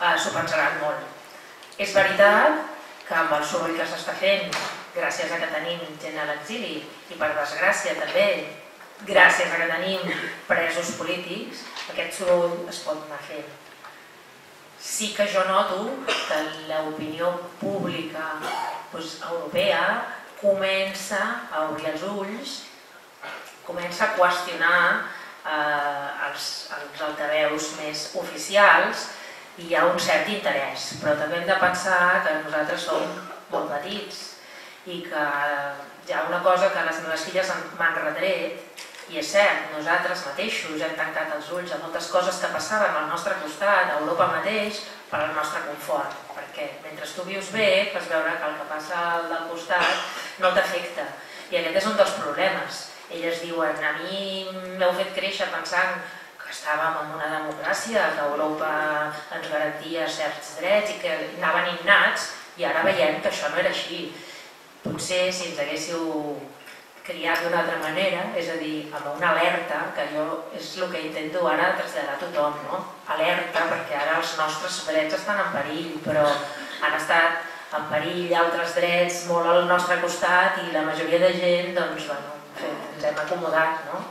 uh, s'ho pensaran molt. És veritat que amb el soroll que s'està fent, gràcies a que tenim gent a l'exili i per desgràcia també gràcies a que tenim presos polítics, aquest soroll es pot anar fent sí que jo noto que l'opinió pública doncs, europea comença a obrir els ulls, comença a qüestionar eh, els, els altaveus més oficials hi ha un cert interès, però també hem de pensar que nosaltres som molt petits i que hi ha una cosa que les meves filles m'han retret i és cert, nosaltres mateixos hem tancat els ulls a moltes coses que passaven al nostre costat, a Europa mateix, per al nostre confort, perquè mentre tu vius bé, pots veure que el que passa al del costat no t'afecta. I aquest és un dels problemes. Elles diuen, a mi m'heu fet créixer pensant estàvem en una democràcia, que Europa ens garantia certs drets i que anaven innats, i ara veiem que això no era així. Potser si ens haguéssiu criat d'una altra manera, és a dir, amb una alerta, que jo és el que intento ara traslladar a tothom, no? Alerta, perquè ara els nostres drets estan en perill, però han estat en perill altres drets molt al nostre costat i la majoria de gent, doncs, bueno, ens hem acomodat, no?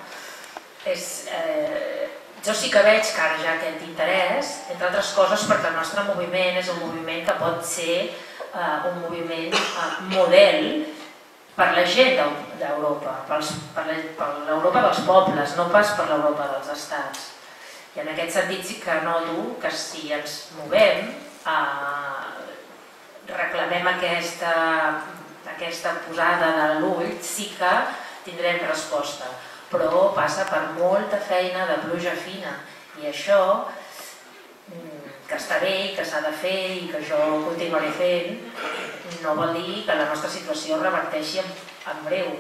És, eh, jo sí que veig que ara ja aquest interès, entre altres coses perquè el nostre moviment és un moviment que pot ser eh, un moviment eh, model per la gent d'Europa, per l'Europa dels pobles, no pas per l'Europa dels estats. I en aquest sentit sí que noto que si ens movem, eh, reclamem aquesta, aquesta posada de l'ull, sí que tindrem resposta però passa per molta feina de pluja fina. I això mm, que està bé i que s'ha de fer i que jo continuaré fent no vol dir que la nostra situació reverteixi en, breu.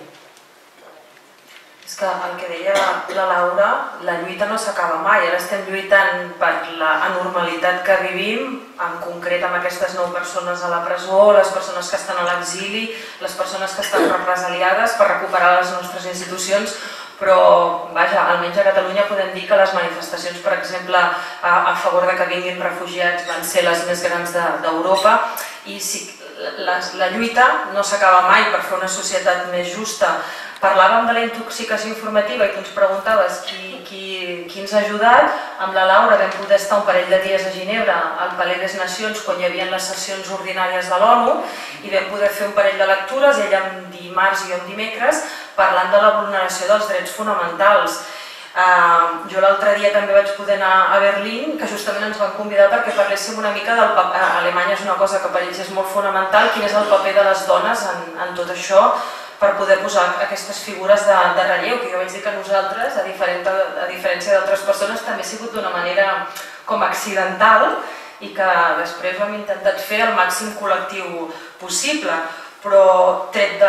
És que el que deia la Laura, la lluita no s'acaba mai, ara estem lluitant per la anormalitat que vivim, en concret amb aquestes nou persones a la presó, les persones que estan a l'exili, les persones que estan represaliades per recuperar les nostres institucions, però vaja, almenys a Catalunya podem dir que les manifestacions, per exemple, a, a favor de que vinguin refugiats van ser les més grans d'Europa de, i si, la, la lluita no s'acaba mai per fer una societat més justa. Parlàvem de la intoxicació informativa i tu ens preguntaves qui, qui, qui ens ha ajudat. Amb la Laura vam poder estar un parell de dies a Ginebra al Paler des Nacions quan hi havia les sessions ordinàries de l'ONU i vam poder fer un parell de lectures, ella en dimarts i en dimecres, parlant de la vulneració dels drets fonamentals. Uh, jo l'altre dia també vaig poder anar a Berlín, que justament ens van convidar perquè parléssim una mica del paper... A Alemanya és una cosa que per ells és molt fonamental, quin és el paper de les dones en, en tot això, per poder posar aquestes figures de, de relleu, que jo vaig dir que nosaltres, a, diferent, a diferència d'altres persones, també ha sigut d'una manera com accidental i que després hem intentat fer el màxim col·lectiu possible però tret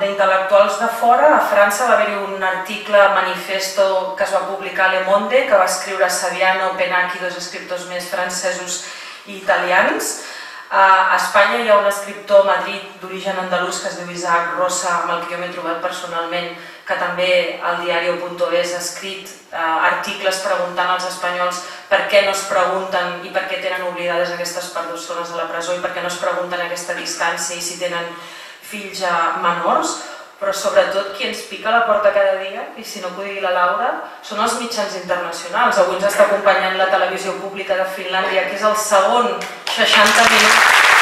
d'intel·lectuals de, de fora, a França va haver-hi un article manifesto que es va publicar a Le Monde, que va escriure Saviano, Penach i dos escriptors més francesos i italians. A Espanya hi ha un escriptor a Madrid d'origen andalús que es diu Isaac Rosa, amb el que jo m'he trobat personalment, que també al diario.es ha escrit eh, articles preguntant als espanyols per què no es pregunten i per què tenen oblidades aquestes persones a la presó i per què no es pregunten aquesta distància i si tenen fills menors, però sobretot qui ens pica la porta cada dia, i si no puc dir la Laura, són els mitjans internacionals. Avui ens està acompanyant la televisió pública de Finlàndia, que és el segon 60 minuts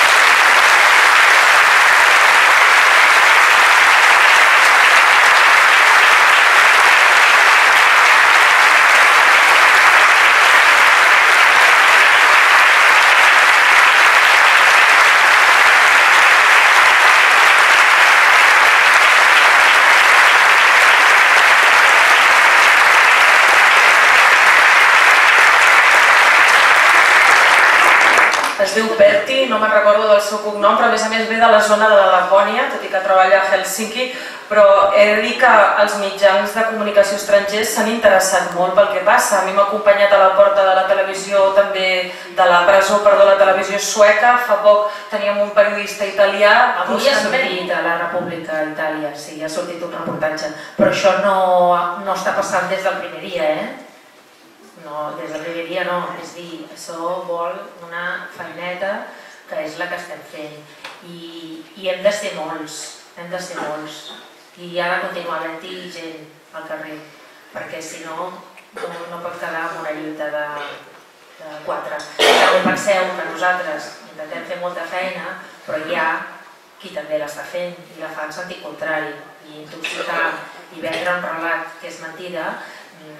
es diu Berti, no me'n recordo del seu cognom, però a més a més ve de la zona de la Lapònia, tot i que treballa a Helsinki, però he de dir que els mitjans de comunicació estrangers s'han interessat molt pel que passa. A mi m'ha acompanyat a la porta de la televisió, també de la presó, perdó, la televisió sueca. Fa poc teníem un periodista italià. Avui ha sortit a la República d'Itàlia, sí, ha sortit un reportatge. Però això no, no està passant des del primer dia, eh? No, des primer dia no, és dir, això vol una feineta que és la que estem fent. I, i hem de ser molts, hem de ser molts. I ha de continuar havent-hi gent al carrer perquè si no, no, no pot quedar amb una lluita de, de quatre. També penseu que nosaltres intentem fer molta feina, però hi ha qui també l'està fent i la fa en sentit contrari. I intoxicar i vendre un relat que és mentida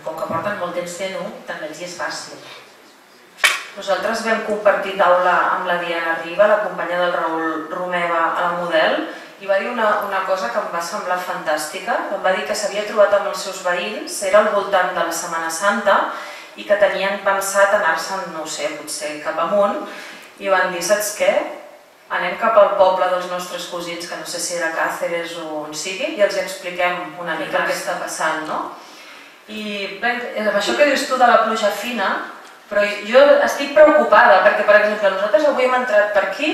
com que porten molt temps fent-ho, també els hi és fàcil. Nosaltres vam compartir taula amb la Diana Riba, la companya del Raül Romeva a la Model, i va dir una, una cosa que em va semblar fantàstica. Em va dir que s'havia trobat amb els seus veïns, era al voltant de la Setmana Santa, i que tenien pensat anar-se'n, no sé, potser cap amunt, i van dir, saps què? Anem cap al poble dels nostres cosins, que no sé si era Càceres o on sigui, i els expliquem una mica què està passant, no? I bé, amb això que dius tu de la pluja fina, però jo estic preocupada perquè, per exemple, nosaltres avui hem entrat per aquí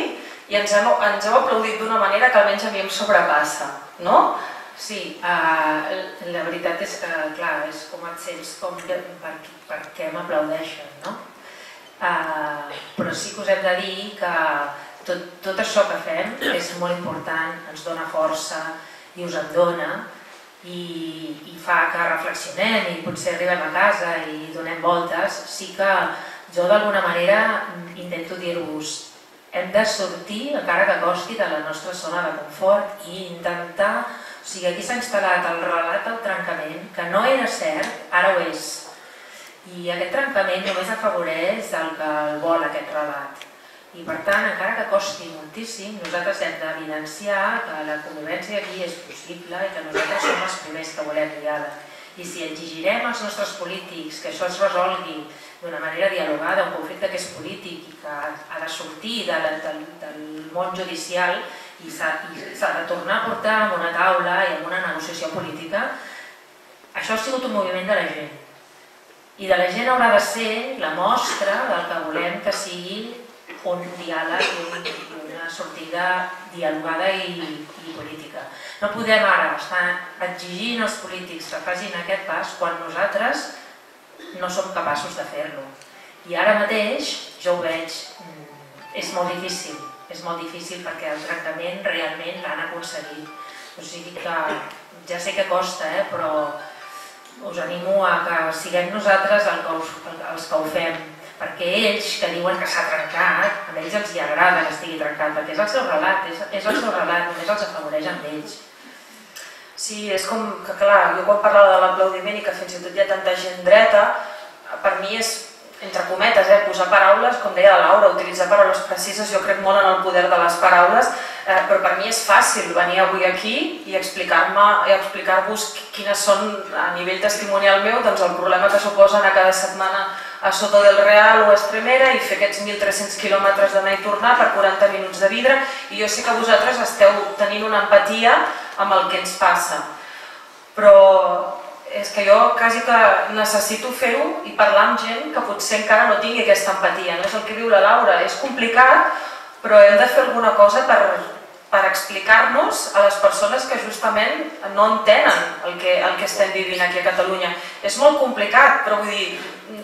i ens hem, ens heu aplaudit d'una manera que almenys a mi em sobrepassa, no? Sí, uh, la veritat és que, clar, és com et sents, com per, per què m'aplaudeixen, no? Uh, però sí que us hem de dir que tot, tot això que fem és molt important, ens dona força i us en dona, i, i fa que reflexionem i potser arribem a casa i donem voltes, sí que jo d'alguna manera intento dir-vos hem de sortir, encara que costi, de la nostra zona de confort i intentar... O sigui, aquí s'ha instal·lat el relat del trencament, que no era cert, ara ho és. I aquest trencament només afavoreix el que vol, aquest relat. I per tant, encara que costi moltíssim, nosaltres hem d'evidenciar que la convivència aquí és possible i que nosaltres som els primers que volem diàleg. I si exigirem als nostres polítics que això es resolgui d'una manera dialogada, un conflicte que és polític i que ha de sortir de del, del món judicial i s'ha de tornar a portar en una taula i en una negociació política, això ha sigut un moviment de la gent. I de la gent haurà de ser la mostra del que volem que sigui un diàleg i una sortida dialogada i, i política. No podem ara estar exigint als polítics que facin aquest pas quan nosaltres no som capaços de fer-lo. I ara mateix, jo ho veig, mm, és molt difícil. És molt difícil perquè el tractament realment l'han aconseguit. O sigui que ja sé que costa, eh, però us animo a que siguem nosaltres els que ho fem perquè ells que diuen que s'ha trencat, a ells els hi agrada que estigui trencat, perquè és el seu relat, és, és el seu relat, només els afavoreix amb ells. Sí, és com que clar, jo quan parlava de l'aplaudiment i que fins i tot hi ha tanta gent dreta, per mi és, entre cometes, eh, posar paraules, com deia la Laura, utilitzar paraules precises, jo crec molt en el poder de les paraules, eh, però per mi és fàcil venir avui aquí i explicar-me i explicar-vos quines són, a nivell testimonial meu, doncs el problema que suposen a cada setmana a Soto del Real o a Estremera i fer aquests 1.300 quilòmetres d'anar i tornar per 40 minuts de vidre i jo sé que vosaltres esteu tenint una empatia amb el que ens passa. Però és que jo quasi que necessito fer-ho i parlar amb gent que potser encara no tingui aquesta empatia. No és el que diu la Laura, és complicat, però hem de fer alguna cosa per, per explicar-nos a les persones que justament no entenen el que, el que estem vivint aquí a Catalunya. És molt complicat, però vull dir,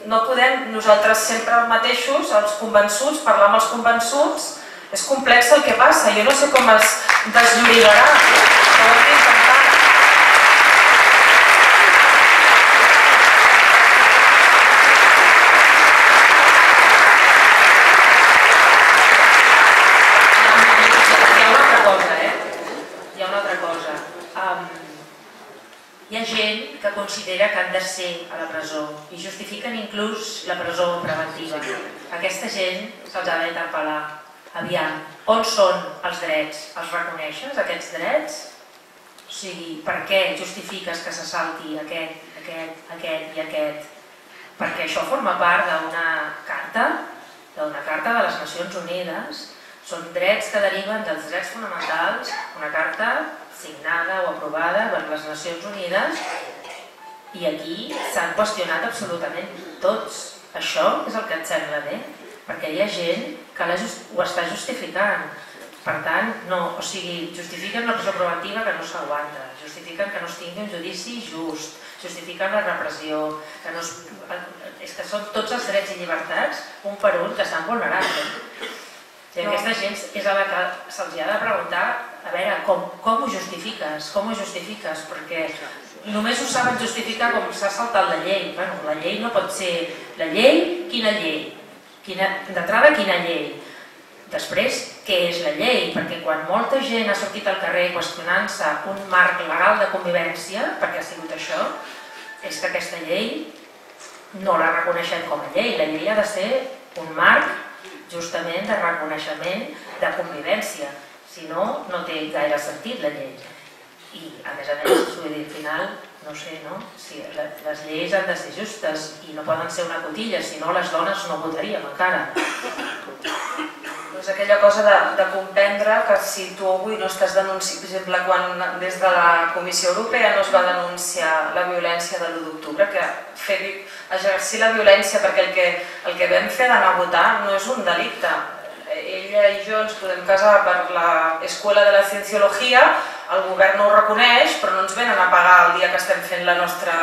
no podem nosaltres sempre mateixos, els convençuts, parlar amb els convençuts, és complex el que passa, jo no sé com es desllorigarà, però hem d'intentar. Hi ha una altra cosa, eh? Hi ha una altra cosa. Um, hi ha gent que considera que han de ser a la presó i justifiquen inclús la presó preventiva. Aquesta gent se'ls ha d'interpel·lar. Aviam, on són els drets? Els reconeixes, aquests drets? O sigui, per què justifiques que se salti aquest, aquest, aquest i aquest? Perquè això forma part d'una carta, d'una carta de les Nacions Unides, són drets que deriven dels drets fonamentals, una carta signada o aprovada per les Nacions Unides i aquí s'han qüestionat absolutament tots. Això és el que et sembla bé? Perquè hi ha gent que ho està justificant. Per tant, no, o sigui, justifiquen la presó preventiva que no s'aguanta, justifiquen que no es tingui un judici just, justifiquen la repressió, que no es, és que són tots els drets i llibertats, un per un, que estan vulnerats. I aquesta gent és a la que se'ls ha de preguntar a veure, com, com ho justifiques? Com ho justifiques? Perquè només ho saben justificar com s'ha saltat la llei. Bueno, la llei no pot ser... La llei, quina llei? Quina... D'entrada, quina llei? Després, què és la llei? Perquè quan molta gent ha sortit al carrer qüestionant-se un marc legal de convivència, perquè ha sigut això, és que aquesta llei no la reconeixem com a llei. La llei ha de ser un marc justament de reconeixement de convivència si no, no té gaire sentit la llei. I, a més a més, al final, no sé, no? Si les lleis han de ser justes i no poden ser una cotilla, si no les dones no votaríem encara. És aquella cosa de, de comprendre que si tu avui no estàs denunciant, per exemple, quan des de la Comissió Europea no es va denunciar la violència de l'1 d'octubre, que fer, exercir la violència perquè el que, el que vam fer d'anar a votar no és un delicte, ella i jo ens podem casar per l'escola de la cienciologia, el govern no ho reconeix, però no ens venen a pagar el dia que estem fent la nostra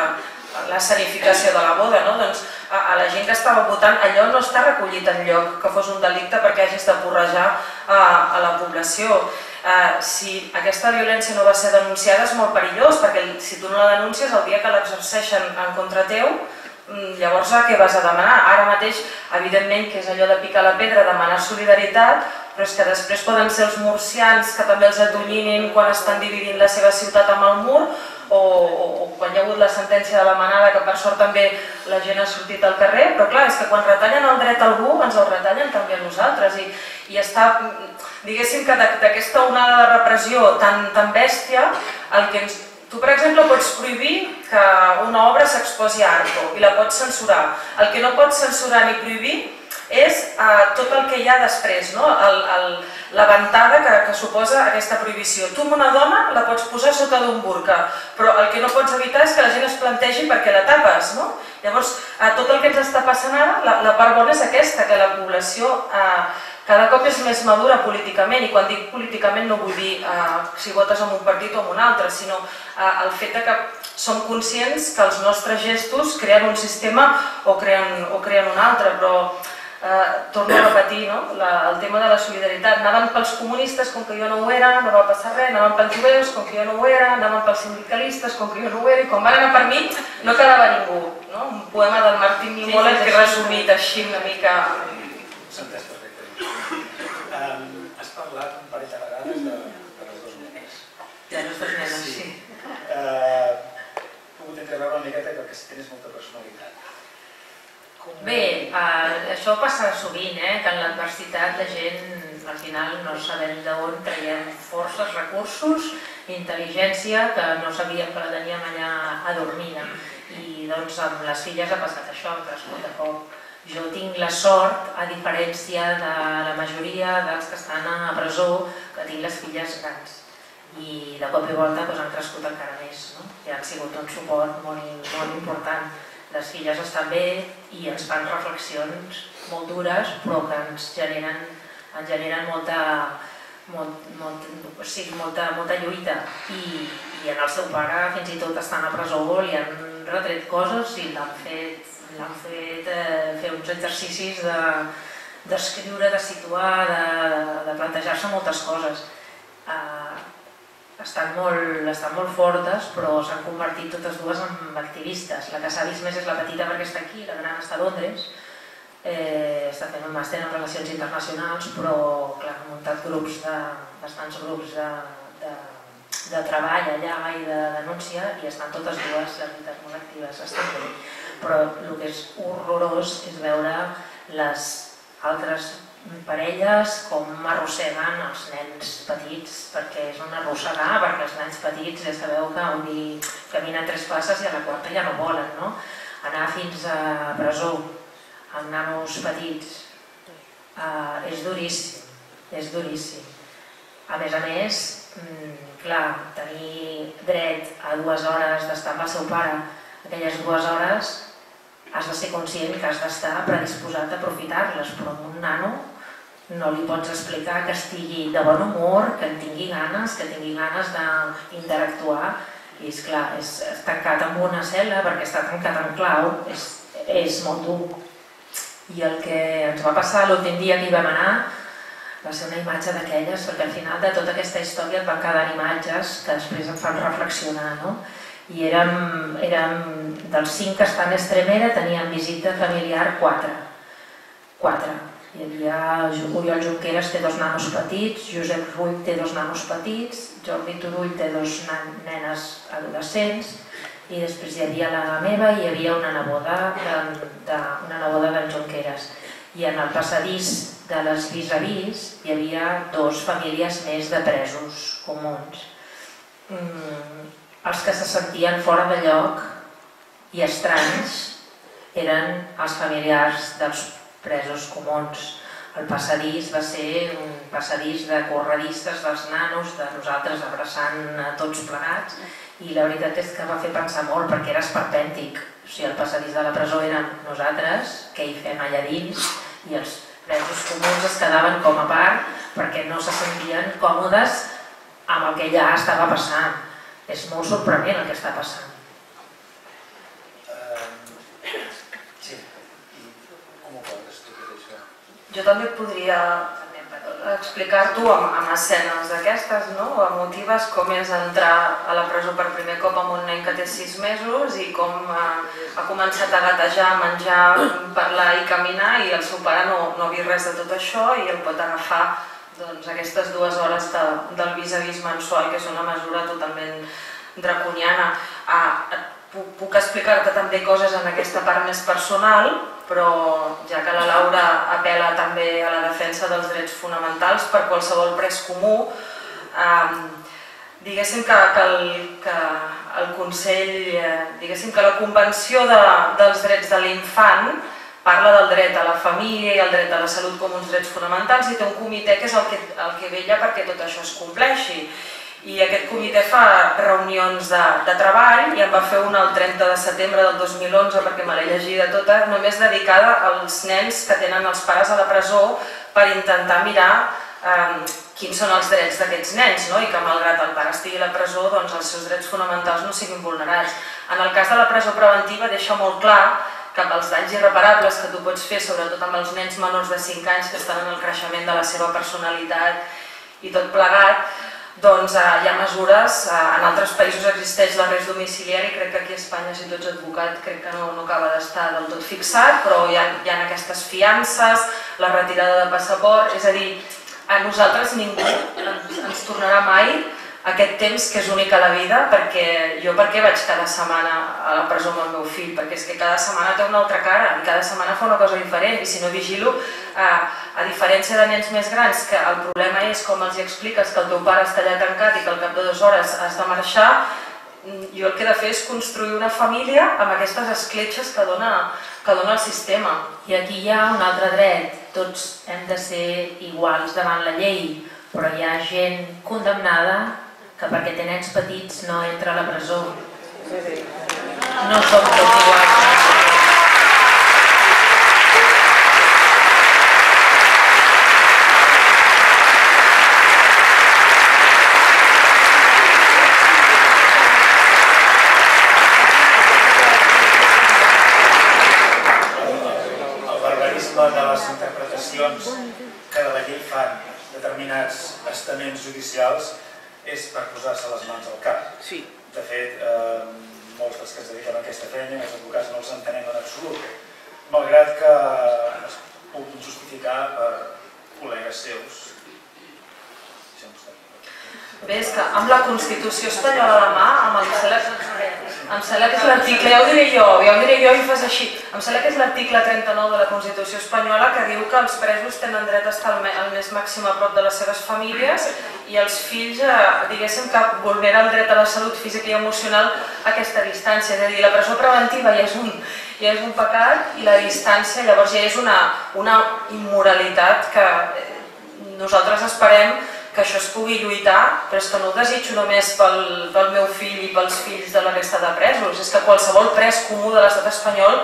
la sanificació de la boda, no? doncs a, a la gent que estava votant allò no està recollit en lloc que fos un delicte perquè hagis de porrejar a, a la població. eh, si aquesta violència no va ser denunciada és molt perillós, perquè si tu no la denuncies el dia que l'exerceixen en contra teu, mm, llavors a què vas a demanar? Ara mateix, evidentment, que és allò de picar la pedra, demanar solidaritat, però és que després poden ser els murcians que també els atonyinin quan estan dividint la seva ciutat amb el mur, o, o, o quan hi ha hagut la sentència de la manada, que per sort també la gent ha sortit al carrer, però clar, és que quan retallen el dret a algú, ens el retallen també a nosaltres, i, i està, diguéssim que d'aquesta onada de repressió tan, tan bèstia, el que ens, Tu, per exemple, pots prohibir que una obra s'exposi a Arco i la pots censurar. El que no pots censurar ni prohibir és eh, tot el que hi ha després, no? el, el, la ventada que, que suposa aquesta prohibició. Tu amb una dona la pots posar sota d'un burca, però el que no pots evitar és que la gent es plantegi perquè la tapes. No? Llavors, eh, tot el que ens està passant ara, la, la part bona és aquesta, que la població eh, cada cop és més madura políticament, i quan dic políticament no vull dir eh, si votes en un partit o en un altre, sinó eh, el fet de que som conscients que els nostres gestos creen un sistema o creen, o creen un altre, però eh, torno a repetir, no? La, el tema de la solidaritat. Anaven pels comunistes com que jo no ho era, no va passar res, anaven pels jueus com que jo no ho era, anaven pels sindicalistes com que jo no ho era, i quan van anar per mi no quedava ningú. No? Un poema del Martín Nimola sí, sí, que he resumit així una mica... S'entès perfectament. Um, has parlat un parell de vegades de, de les dues nenes. De les dues nenes, sí. sí. Uh, he pogut entreveure una miqueta que tens molta personalitat Bé, eh, això passa sovint, eh, que en l'adversitat la gent al final no sabem d'on traiem forces, recursos, intel·ligència, que no sabíem que la teníem allà adormida. I doncs amb les filles ha passat això, crescut de cop. Jo tinc la sort, a diferència de la majoria dels que estan a presó, que tinc les filles grans. I de cop i volta doncs, han crescut encara més. No? I han sigut un suport molt, molt important les filles estan bé i ens fan reflexions molt dures però que ens generen, ens generen molta, molt, molt, o sigui, molta, molta lluita i, i en el seu pare fins i tot estant a presó li han retret coses i l'han fet, fet eh, fer uns exercicis de de situar, de, de plantejar-se moltes coses. Eh, estan molt, estan molt fortes, però s'han convertit totes dues en activistes. La que s'ha vist més és la petita perquè està aquí, la gran està a Londres, eh, està fent un màster en relacions internacionals, però clar, ha muntat grups de, bastants grups de, de, de treball allà i de denúncia i estan totes dues, veritat, molt actives, estan bé. Però el que és horrorós és veure les altres parelles com arrosseguen els nens petits, perquè és un arrossegar, perquè els nens petits ja sabeu que un dia caminen tres passes i a la quarta ja no volen, no? Anar fins a presó amb nanos petits eh, és duríssim, és duríssim. A més a més, mm, clar, tenir dret a dues hores d'estar amb el seu pare, aquelles dues hores has de ser conscient que has d'estar predisposat a aprofitar-les, però amb un nano no li pots explicar que estigui de bon humor, que en tingui ganes, que tingui ganes d'interactuar, i és clar, és tancat en una cel·la perquè està tancat en clau, és, és molt dur. I el que ens va passar l'últim dia que hi vam anar va ser una imatge d'aquelles, perquè al final de tota aquesta història et van quedar imatges que després et fan reflexionar, no? i érem, érem dels cinc que estan a Estremera, teníem visita familiar quatre. Quatre. Hi havia Oriol Junqueras té dos nanos petits, Josep Rull té dos nanos petits, Jordi Turull té dos nenes adolescents i després hi havia la meva i hi havia una neboda de, de, una neboda d'en Junqueras. I en el passadís de les vis-a-vis hi havia dos famílies més de presos comuns. Mm, els que se sentien fora de lloc i estranys eren els familiars dels presos comuns. El passadís va ser un passadís de corredistes dels nanos, de nosaltres abraçant a tots plegats, i la veritat és que va fer pensar molt perquè era esperpèntic. O sigui, el passadís de la presó eren nosaltres, què hi fem allà dins, i els presos comuns es quedaven com a part perquè no se sentien còmodes amb el que ja estava passant és molt sorprenent el que està passant. sí, i com ho portes tu, tot això? Jo també podria, explicar-t'ho amb, amb escenes d'aquestes, no? emotives, com és entrar a la presó per primer cop amb un nen que té sis mesos i com ha, ha començat a gatejar, menjar, parlar i caminar i el seu pare no, no ha vist res de tot això i el pot agafar doncs, aquestes dues hores de, del vis-a-vis mensual, que és una mesura totalment draconiana. Ah, puc explicar-te també coses en aquesta part més personal, però ja que la Laura apela també a la defensa dels drets fonamentals per qualsevol pres comú, eh, diguéssim que, que, el, que el Consell, eh, diguéssim que la Convenció de, dels Drets de l'Infant parla del dret a la família i el dret a la salut com uns drets fonamentals i té un comitè que és el que, el que vella perquè tot això es compleixi i aquest comitè fa reunions de, de treball i en va fer una el 30 de setembre del 2011 perquè me l'he llegida tota, només dedicada als nens que tenen els pares a la presó per intentar mirar eh, quins són els drets d'aquests nens no? i que malgrat el pare estigui a la presó doncs els seus drets fonamentals no siguin vulnerats. En el cas de la presó preventiva deixa molt clar que pels danys irreparables que tu pots fer, sobretot amb els nens menors de 5 anys que estan en el creixement de la seva personalitat i tot plegat, doncs eh, hi ha mesures, eh, en altres països existeix l'arrest domiciliari, crec que aquí a Espanya, si tu ets advocat, crec que no, no acaba d'estar del tot fixat, però hi ha, hi ha aquestes fiances, la retirada de passaport, és a dir, a nosaltres ningú ens, ens tornarà mai aquest temps que és únic a la vida, perquè jo per què vaig cada setmana a la presó amb el meu fill? Perquè és que cada setmana té una altra cara i cada setmana fa una cosa diferent i si no vigilo, eh, a diferència de nens més grans, que el problema és com els expliques que el teu pare està allà tancat i que al cap de dues hores has de marxar, mm, jo el que he de fer és construir una família amb aquestes escletxes que dona, que dona el sistema. I aquí hi ha un altre dret, tots hem de ser iguals davant la llei, però hi ha gent condemnada que perquè té nens petits no entra a la presó. No som tots iguals. De les interpretacions que de la llei fan determinats estaments judicials és per posar-se les mans al cap. Sí. De fet, eh, molts dels que es dediquen a aquesta feina, els advocats no els entenem en absolut, malgrat que es puguin justificar per col·legues seus. Bé, és que amb la Constitució espanyola a la mà, amb el cel·le... Em sembla que és l'article, ja ho diré jo, ja ho diré jo i fas així. Em sembla que és l'article 39 de la Constitució espanyola que diu que els presos tenen dret a estar al més màxim a prop de les seves famílies i els fills, eh, diguéssim que vulnera el dret a la salut física i emocional a aquesta distància. És a dir, la presó preventiva ja és un, ja és un pecat i la distància llavors ja és una, una immoralitat que eh, nosaltres esperem que això es pugui lluitar, però és que no ho desitjo només pel, pel meu fill i pels fills de la resta de presos, és que qualsevol pres comú de l'estat espanyol,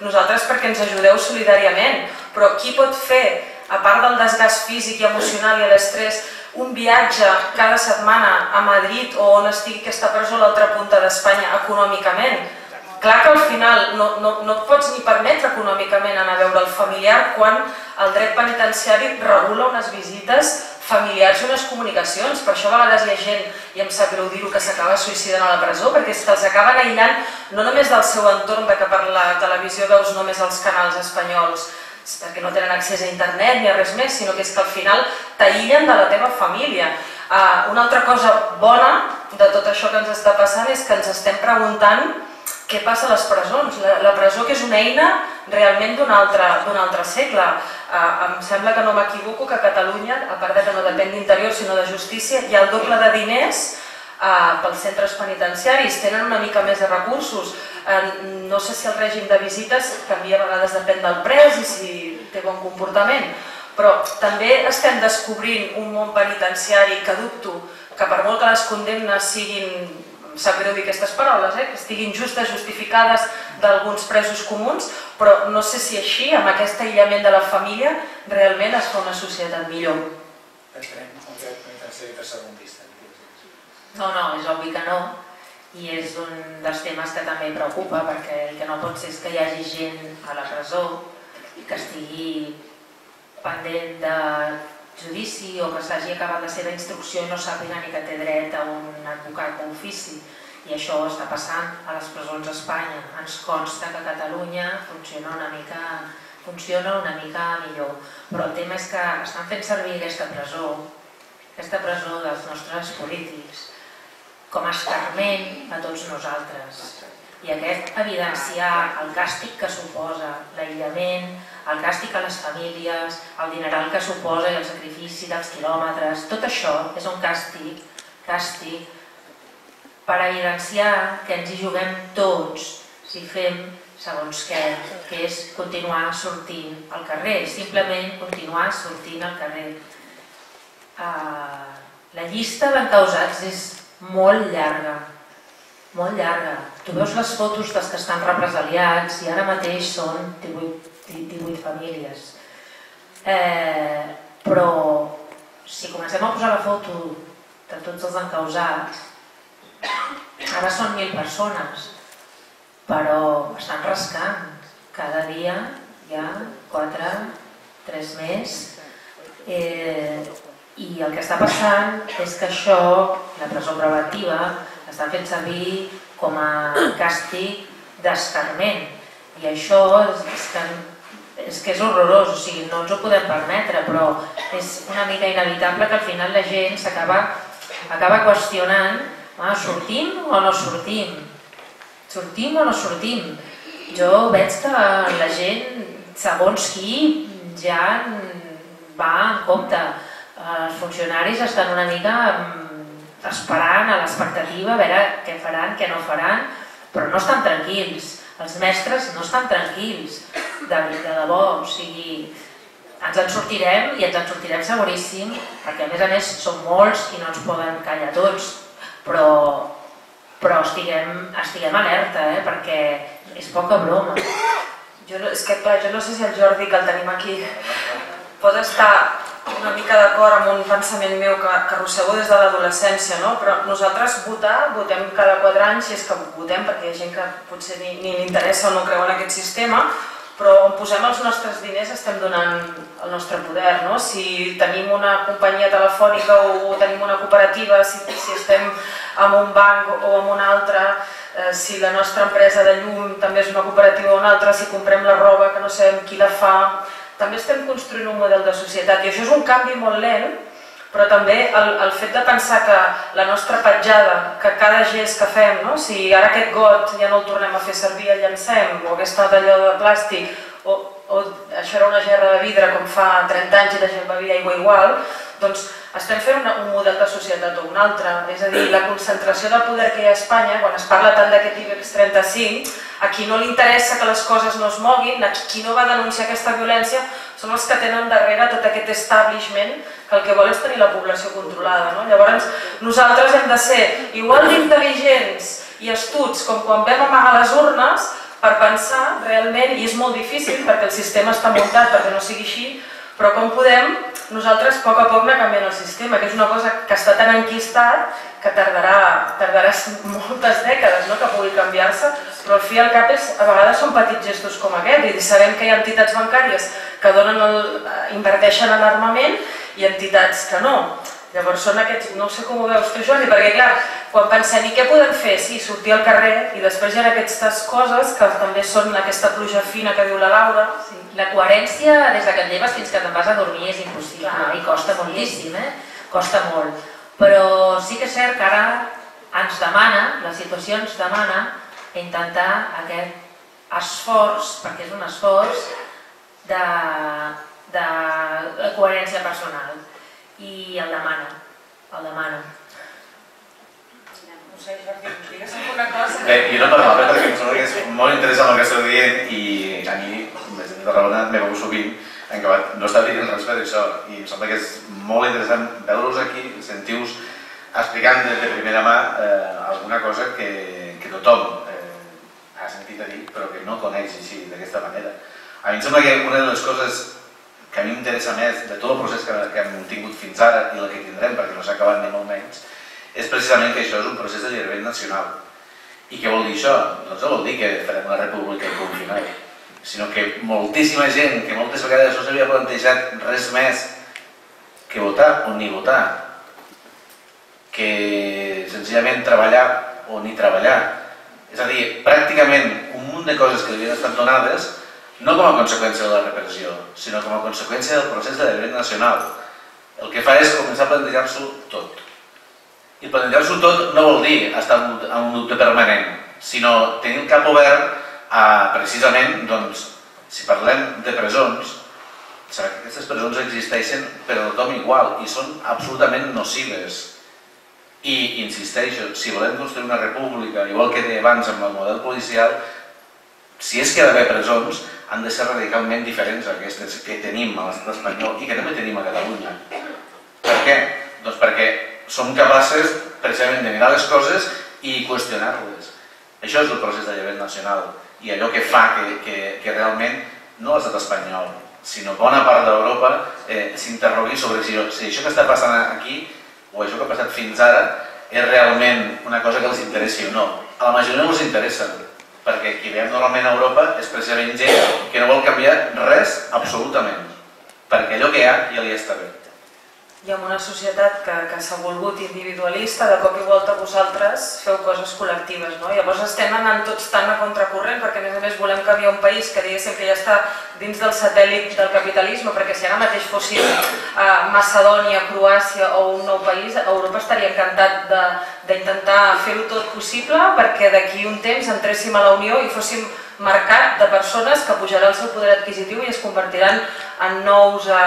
nosaltres perquè ens ajudeu solidàriament, però qui pot fer, a part del desgast físic i emocional i l'estrès, un viatge cada setmana a Madrid o on estigui aquesta presó a l'altra punta d'Espanya econòmicament, clar que al final no, no, no et pots ni permetre econòmicament anar a veure el familiar quan el dret penitenciari regula unes visites familiars i unes comunicacions. Per això a vegades hi ha gent, i em sap greu dir-ho, que s'acaba suïcidant a la presó, perquè és que els acaben aïllant no només del seu entorn, perquè per la televisió veus només els canals espanyols, perquè no tenen accés a internet ni a res més, sinó que és que al final t'aïllen de la teva família. Uh, una altra cosa bona de tot això que ens està passant és que ens estem preguntant què passa a les presons. La, la presó que és una eina realment d'un altre, altre segle. Uh, em sembla que no m'equivoco que a Catalunya, a part de que no depèn d'interior sinó de justícia, hi ha el doble de diners uh, pels centres penitenciaris, tenen una mica més de recursos. Uh, no sé si el règim de visites canvia a vegades depèn del pres i si té bon comportament, però també estem descobrint un món penitenciari que dubto que per molt que les condemnes siguin sap greu dir aquestes paraules, eh? que estiguin justes, justificades d'alguns presos comuns, però no sé si així, amb aquest aïllament de la família, realment es fa una societat millor. Tercermundista. No, no, és obvi que no. I és un dels temes que també preocupa, perquè el que no pot ser és que hi hagi gent a la presó que estigui pendent de judici o que s'hagi acabat la seva instrucció i no sàpiga ni que té dret a un advocat d'ofici. I això està passant a les presons a Espanya. Ens consta que Catalunya funciona una mica, funciona una mica millor. Però el tema és que estan fent servir aquesta presó, aquesta presó dels nostres polítics, com a escarment a tots nosaltres i aquest evidenciar el càstig que suposa l'aïllament, el càstig a les famílies, el dineral que suposa i el sacrifici dels quilòmetres, tot això és un càstig, càstig per evidenciar que ens hi juguem tots si fem segons què, que és continuar sortint al carrer, simplement continuar sortint al carrer. Uh, la llista d'encausats és molt llarga, molt llarga. Tu veus les fotos dels que estan represaliats i ara mateix són 18, 18 famílies. Eh, però si comencem a posar la foto de tots els encausats, ara són mil persones, però estan rascant. Cada dia hi ha 4, 3 més. Eh, I el que està passant és que això, la presó preventiva, està fent servir com a càstig d'escarment. I això és, que, és que és horrorós, o sigui, no ens ho podem permetre, però és una mica inevitable que al final la gent s'acaba acaba qüestionant ah, sortim o no sortim? Sortim o no sortim? Jo veig que la gent, segons qui, ja va en compte. Els funcionaris estan una mica esperant a l'expectativa a veure què faran, què no faran, però no estan tranquils. Els mestres no estan tranquils, de, de debò, o sigui, ens en sortirem i ens en sortirem seguríssim, perquè a més a més som molts i no ens poden callar tots, però, però estiguem, estiguem alerta, eh? perquè és poca broma. Jo, és que clar, jo no sé si el Jordi, que el tenim aquí, pot estar una mica d'acord amb un pensament meu que, que arrossego des de l'adolescència, no? però nosaltres votar, votem cada quatre anys, si és que votem, perquè hi ha gent que potser ni, ni li interessa o no creu en aquest sistema, però on posem els nostres diners estem donant el nostre poder. No? Si tenim una companyia telefònica o tenim una cooperativa, si, si estem en un banc o en un altre, eh, si la nostra empresa de llum també és una cooperativa o una altra, si comprem la roba que no sabem qui la fa, també estem construint un model de societat i això és un canvi molt lent, però també el, el fet de pensar que la nostra petjada, que cada gest que fem, no? si ara aquest got ja no el tornem a fer servir, el llancem, o aquesta talló de plàstic, o, o això era una gerra de vidre com fa 30 anys i la gent bevia aigua igual, doncs estem fent una, un model de societat o un altre. És a dir, la concentració de poder que hi ha a Espanya, quan es parla tant d'aquest IBEX 35, a qui no li interessa que les coses no es moguin, a qui no va denunciar aquesta violència, són els que tenen darrere tot aquest establishment que el que vol és tenir la població controlada. No? Llavors, nosaltres hem de ser igual d'intel·ligents i astuts com quan vam amagar les urnes per pensar realment, i és molt difícil perquè el sistema està muntat perquè no sigui així, però com podem nosaltres a poc a poc anar canviant el sistema, que és una cosa que està tan enquistat que tardarà, tardarà moltes dècades no? que pugui canviar-se, però al fi al cap és, a vegades són petits gestos com aquest, i sabem que hi ha entitats bancàries que donen el, inverteixen en armament i entitats que no. Llavors són aquests, no sé com ho veus tu Jordi, perquè clar, quan pensem i què podem fer? Sí, sortir al carrer i després hi ha aquestes coses que també són aquesta pluja fina que diu la Laura. Sí. La coherència des que et lleves fins que te'n vas a dormir és impossible clar, i costa moltíssim, eh? costa molt. Però sí que és cert que ara ens demana, la situació ens demana intentar aquest esforç, perquè és un esforç de, de coherència personal i el demana, el demana. No sé, cosa. Jo no parlava perquè em sembla que és molt interessant el que esteu dient i a mi, més de Tarragona, me veu sovint en què no està dient res per això i em sembla que és molt interessant veure-vos aquí, sentir-vos explicant de, de primera mà eh, alguna cosa que, que tothom eh, ha sentit a dir però que no coneix així, d'aquesta manera. A mi em sembla que una de les coses que a mi m'interessa més de tot el procés que, que hem tingut fins ara i el que tindrem, perquè no s'ha acabat ni molt menys, és precisament que això és un procés de lliberament nacional. I què vol dir això? Doncs no vol dir que farem una república final, sinó que moltíssima gent, que moltes vegades no s'havia plantejat res més que votar o ni votar, que senzillament treballar o ni treballar. És a dir, pràcticament un munt de coses que havien estat donades no com a conseqüència de la repressió, sinó com a conseqüència del procés de l'element nacional. El que fa és començar a plantejar-s'ho tot. I plantejar-s'ho tot no vol dir estar en un dubte permanent, sinó tenir el cap obert a, precisament, doncs, si parlem de presons, saber que aquestes presons existeixen per a tothom igual i són absolutament nocives. I insisteixo, si volem construir una república, igual que deia abans amb el model policial, si és que ha d'haver presons, han de ser radicalment diferents a aquestes que tenim a l'estat espanyol i que també tenim a Catalunya. Per què? Doncs perquè som capaces precisament de mirar les coses i qüestionar-les. Això és el procés d'allavament nacional i allò que fa que, que, que realment no l'estat espanyol, sinó bona part d'Europa eh, s'interrogui sobre si, si això que està passant aquí o això que ha passat fins ara és realment una cosa que els interessi o no. A la majoria no els interessa, perquè qui veiem normalment a Europa és precisament gent que no vol canviar res absolutament, perquè allò que hi ha ja li està bé i en una societat que, que s'ha volgut individualista, de cop i volta vosaltres feu coses col·lectives. No? Llavors estem anant tots tan a contracorrent perquè a més a més volem canviar un país que diguéssim que ja està dins del satèl·lit del capitalisme, perquè si ara mateix fóssim uh, Macedònia, Croàcia o un nou país, Europa estaria encantat d'intentar fer-ho tot possible perquè d'aquí un temps entréssim a la Unió i fóssim mercat de persones que pujarà el seu poder adquisitiu i es convertiran en nous eh,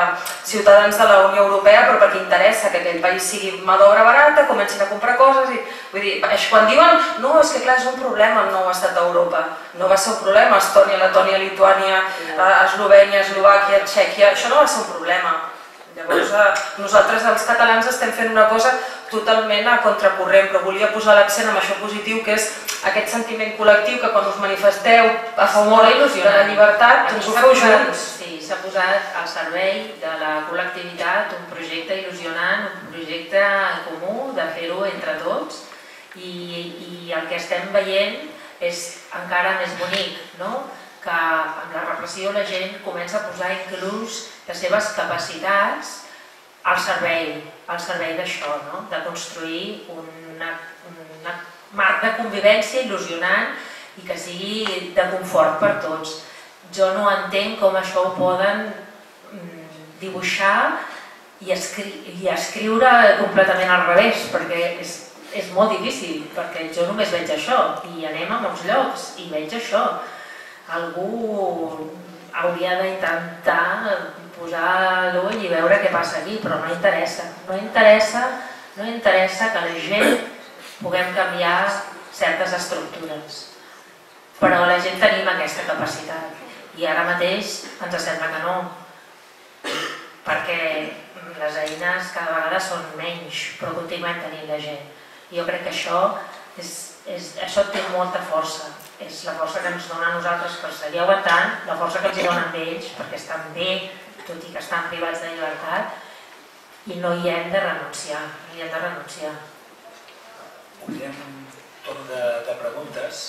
ciutadans de la Unió Europea, però perquè interessa que aquell país sigui mà d'obra barata, comencin a comprar coses i vull dir, quan diuen no, és que clar, és un problema el nou estat d'Europa. No va ser un problema, Estònia, Letònia, Lituània, eh, Eslovènia, Eslovàquia, Txèquia, això no va ser un problema Llavors, eh, nosaltres els catalans estem fent una cosa totalment a contracorrent, però volia posar l'accent en això positiu, que és aquest sentiment col·lectiu que quan us manifesteu a favor de la llibertat, doncs ho feu junts. Sí, s'ha posat al servei de la col·lectivitat un projecte il·lusionant, un projecte comú de fer-ho entre tots i, i el que estem veient és encara més bonic, no? Que amb la repressió la gent comença a posar inclús les seves capacitats al servei, al servei d'això, no? de construir una, una marc de convivència il·lusionant i que sigui de confort per tots. Jo no entenc com això ho poden mm, dibuixar i, escri i escriure completament al revés, perquè és, és molt difícil, perquè jo només veig això, i anem a molts llocs i veig això algú hauria d'intentar posar l'ull i veure què passa aquí, però no interessa. No interessa, no interessa que la gent puguem canviar certes estructures. Però la gent tenim aquesta capacitat i ara mateix ens sembla que no, perquè les eines cada vegada són menys, però continuem tenint la gent. Jo crec que això, és, és, això té molta força és la força que ens dona a nosaltres per seguir aguantant, la força que els donen d'ells perquè estan bé, tot i que estan privats de llibertat, i no hi hem de renunciar, no hi hem de renunciar. Obrirem un torn de, de preguntes.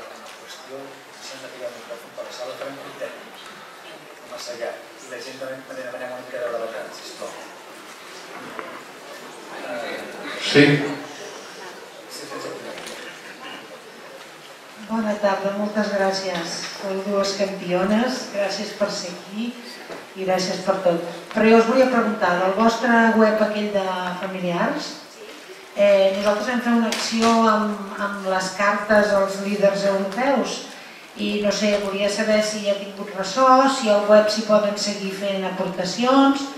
Una qüestió, si hem de tirar el micròfon per la sala, farem un tècnic, massa allà. I la gent també demanem una mica de brevetat, sisplau. Sí. Bona tarda, moltes gràcies. Sou dues campiones, gràcies per ser aquí i gràcies per tot. Però jo us volia preguntar, del vostre web aquell de familiars, eh, nosaltres vam fer una acció amb, amb les cartes als líders europeus i no sé, volia saber si ha tingut ressò, si al web s'hi poden seguir fent aportacions,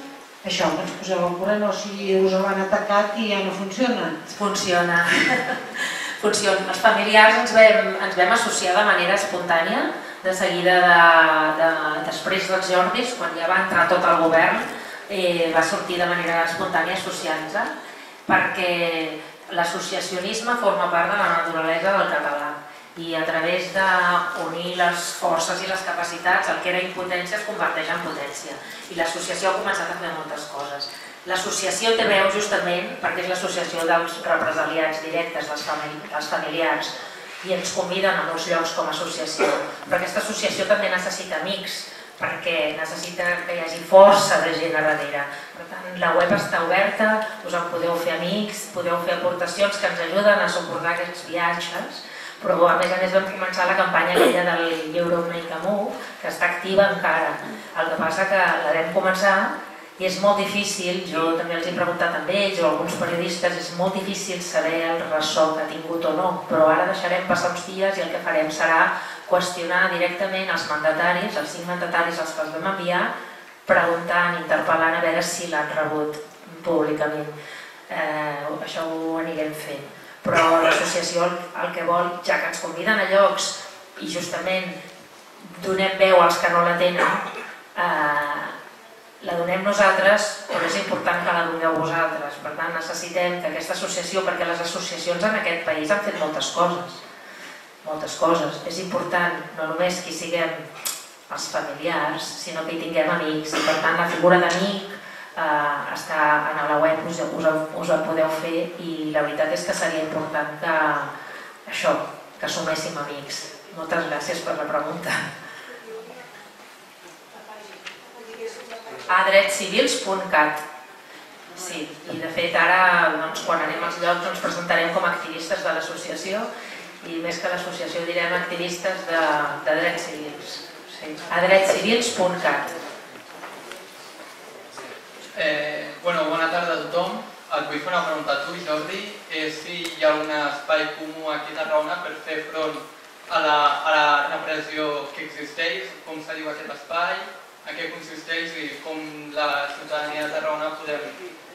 això, ens poseu al corrent o si us ho han atacat i ja no funciona. Funciona. funciona. Els familiars ens vam, ens vam associar de manera espontània, de seguida de, de, després dels Jordis, quan ja va entrar tot el govern, eh, va sortir de manera espontània associant-se, perquè l'associacionisme forma part de la naturalesa del català i a través d'unir les forces i les capacitats el que era impotència es converteix en potència i l'associació ha començat a fer moltes coses L'associació té veu justament perquè és l'associació dels represaliats directes, dels, famili dels familiars, i ens conviden a molts llocs com a associació. Però aquesta associació també necessita amics perquè necessita que hi hagi força de gent a darrere. Per tant, la web està oberta, us en podeu fer amics, podeu fer aportacions que ens ajuden a suportar aquests viatges, però a més a més vam començar la campanya aquella del Euro Make a Move, que està activa encara. El que passa que la vam començar i és molt difícil, jo també els he preguntat amb ells o alguns periodistes, és molt difícil saber el ressò que ha tingut o no, però ara deixarem passar uns dies i el que farem serà qüestionar directament els mandataris, els cinc mandataris als que els vam enviar, preguntant, interpel·lant a veure si l'han rebut públicament. Eh, això ho anirem fent. Però l'associació el que vol, ja que ens conviden a llocs i justament donem veu als que no la tenen, eh, la donem nosaltres, però és important que la doneu vosaltres. Per tant, necessitem que aquesta associació, perquè les associacions en aquest país han fet moltes coses, moltes coses. És important no només que siguem els familiars, sinó que hi tinguem amics. I per tant la figura d'amic eh, està a la web, us, us, us podeu fer i la veritat és que seria important que això, que suméssim amics. Moltes gràcies per la pregunta. A dretscivils.cat Sí, i de fet ara doncs, quan anem als llocs ens presentarem com a activistes de l'associació i més que l'associació direm activistes de, de drets civils. Sí. A dretscivils.cat. Eh, bueno, bona tarda a tothom. Et vull fer una pregunta a tu, Jordi. És si hi ha un espai comú aquí a Tarragona per fer front a la, a la repressió que existeix, com se diu aquest espai, en què consisteix i com la ciutadania de Tarragona podem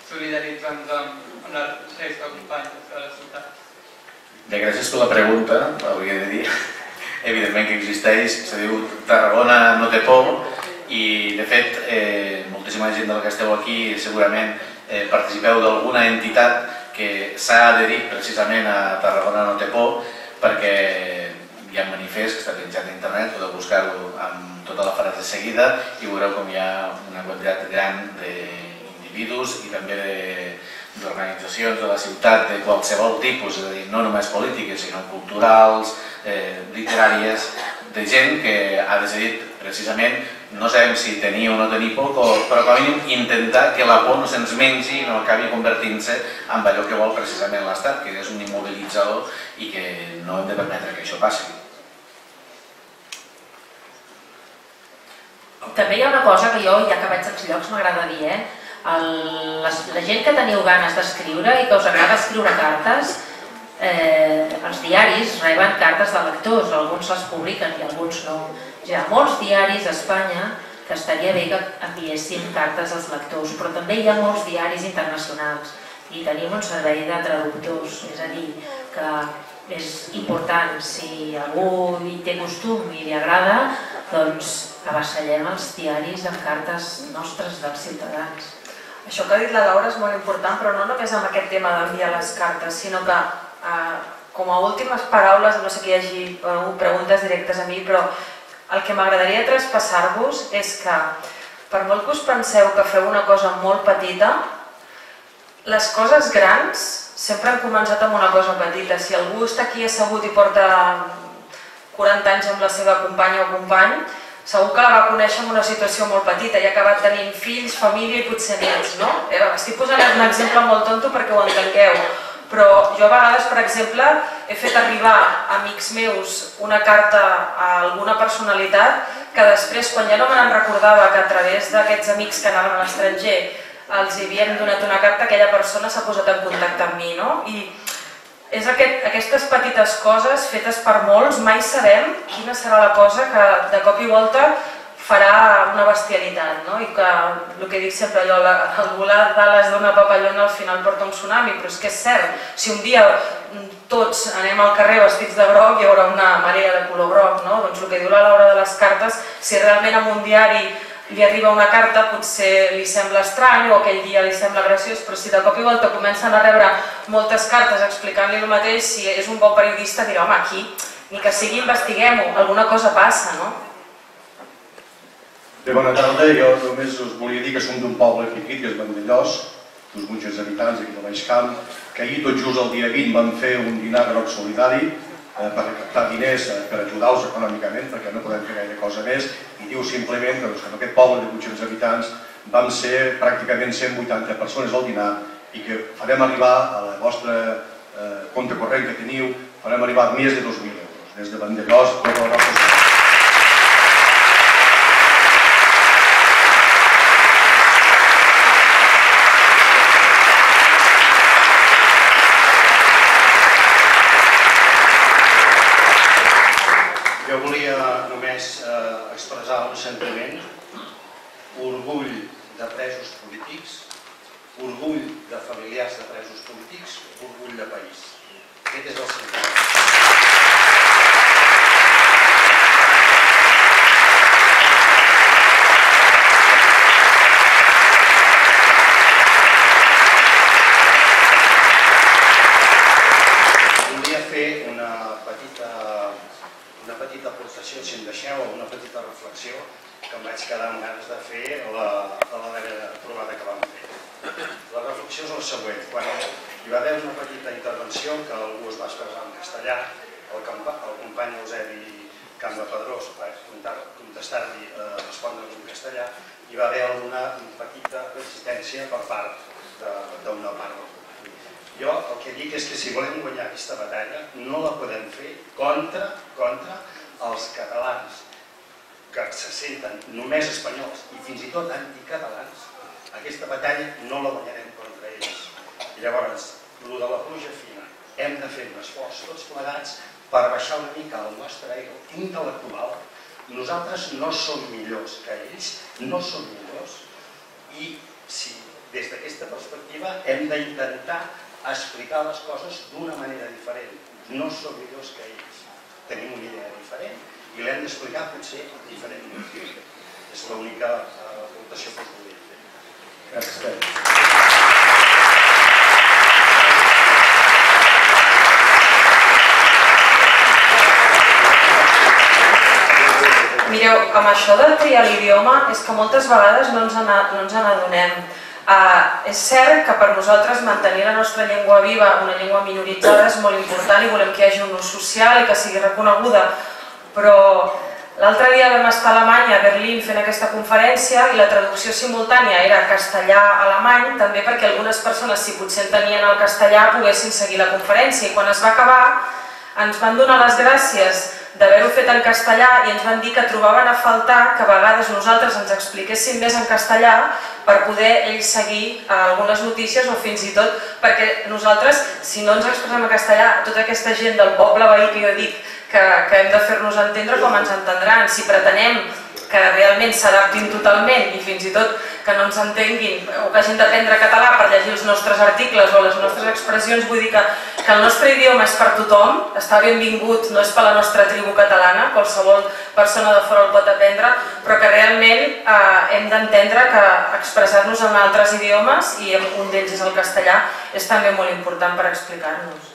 solidaritzar-nos amb, amb la resta de companys de la ciutat. Bé, gràcies per la pregunta, hauria de dir. Evidentment que existeix, se diu Tarragona no té por i de fet eh, moltíssima gent del que esteu aquí segurament eh, participeu d'alguna entitat que s'ha adherit precisament a Tarragona no té por perquè hi ha manifest que està penjat a internet, podeu buscar-lo amb tota la frase seguida i veureu com hi ha una quantitat gran d'individus i també de, d'organitzacions de la ciutat de qualsevol tipus, és a dir, no només polítiques, sinó culturals, eh, literàries, de gent que ha decidit precisament, no sabem si tenir o no tenir por, però com a mínim intentar que la por no se'ns mengi i no acabi convertint-se en allò que vol precisament l'Estat, que és un immobilitzador i que no hem de permetre que això passi. També hi ha una cosa que jo, ja que vaig als llocs, m'agrada dir, eh? el, la, la gent que teniu ganes d'escriure i que us agrada escriure cartes, eh, els diaris reben cartes de lectors, alguns les publiquen i alguns no. Hi ha molts diaris a Espanya que estaria bé que enviéssim cartes als lectors, però també hi ha molts diaris internacionals i tenim un servei de traductors, és a dir, que és important, si algú hi té costum i li agrada, doncs avassallem els diaris amb cartes nostres dels ciutadans. Això que ha dit la Laura és molt important, però no només amb aquest tema d'enviar les cartes, sinó que eh, com a últimes paraules, no sé que hi hagi eh, preguntes directes a mi, però el que m'agradaria traspassar-vos és que per molt que us penseu que feu una cosa molt petita, les coses grans sempre han començat amb una cosa petita. Si algú està aquí assegut i porta 40 anys amb la seva companya o company, segur que la va conèixer en una situació molt petita i ha acabat tenint fills, família i potser nets, no? Eh, estic posant un exemple molt tonto perquè ho entengueu, però jo a vegades, per exemple, he fet arribar a amics meus una carta a alguna personalitat que després, quan ja no me n'en recordava que a través d'aquests amics que anaven a l'estranger els havien donat una carta, aquella persona s'ha posat en contacte amb mi, no? I és aquest, aquestes petites coses fetes per molts, mai sabem quina serà la cosa que de cop i volta farà una bestialitat, no? i que el que dic sempre allò, la, volar d'ales d'una papallona al final porta un tsunami, però és que és cert, si un dia tots anem al carrer vestits de groc hi haurà una marea de color groc, no? doncs el que diu la Laura de les cartes, si realment en un diari li arriba una carta potser li sembla estrany o aquell dia li sembla graciós, però si de cop i volta comencen a rebre moltes cartes explicant-li el mateix, si és un bon periodista dirà, home, aquí, ni que sigui investiguem-ho, alguna cosa passa, no? Bé, bona tarda, jo només us volia dir que som d'un poble petit, que és Vandellós, d'uns 800 habitants aquí al Baix Camp, que ahir tot just el dia 20 vam fer un dinar groc solidari per recaptar diners eh, per ajudar-los econòmicament perquè no podem fer gaire cosa més i diu simplement doncs, que en aquest poble de 800 habitants vam ser pràcticament 180 persones al dinar i que farem arribar a la vostra eh, compte corrent que teniu, farem arribar més de 2.000 euros. Des de Vandellós, tota la nostra ciutat. Jo volia només eh, expressar un sentiment, orgull de presos polítics, orgull de familiars de presos polítics, orgull de país. Aquest és el sentiment. Volia fer una petita, una petita aportació, si em deixeu, una petita reflexió que em vaig quedar amb ganes de fer a la, a la darrera trobada que vam fer. La reflexió és la següent. Quan hi va haver una petita intervenció que algú es va expressar en castellà, el, campa, el company Eusebi Camp de Pedrós va contestar-li, eh, respondre en castellà, hi va haver alguna petita resistència per part d'una part del grup. Jo el que dic és que si volem guanyar aquesta batalla no la podem fer contra, contra els catalans que se senten només espanyols i fins i tot anticatalans. Aquesta batalla no la guanyarem contra ells. I llavors, el de la pluja fina, hem de fer un esforç tots plegats per baixar una mica el nostre ego intel·lectual. Nosaltres no som millors que ells, no som millors i si des d'aquesta perspectiva hem d'intentar explicar les coses d'una manera diferent. No som millors que ells. Tenim una idea diferent i l'hem d'explicar potser diferent. És l'única eh, aportació que us volia fer. Gràcies. Mireu, amb això de triar l'idioma és que moltes vegades no ens, no ens n'adonem. Uh, és cert que per nosaltres mantenir la nostra llengua viva, una llengua minoritzada, és molt important i volem que hi hagi un ús social i que sigui reconeguda, però l'altre dia vam estar a Alemanya, a Berlín, fent aquesta conferència i la traducció simultània era castellà-alemany, també perquè algunes persones, si potser entenien el castellà, poguessin seguir la conferència. I quan es va acabar, ens van donar les gràcies d'haver-ho fet en castellà i ens van dir que trobaven a faltar que a vegades nosaltres ens expliquéssim més en castellà per poder ells seguir algunes notícies o fins i tot perquè nosaltres, si no ens expressem en castellà, tota aquesta gent del poble veí que jo dic que, que hem de fer-nos entendre com ens entendran, si pretenem que realment s'adaptin totalment i fins i tot que no ens entenguin o que hagin d'aprendre català per llegir els nostres articles o les nostres expressions, vull dir que, que el nostre idioma és per tothom, està benvingut, no és per la nostra tribu catalana, qualsevol persona de fora el pot aprendre, però que realment eh, hem d'entendre que expressar-nos en altres idiomes, i un d'ells és el castellà, és també molt important per explicar-nos.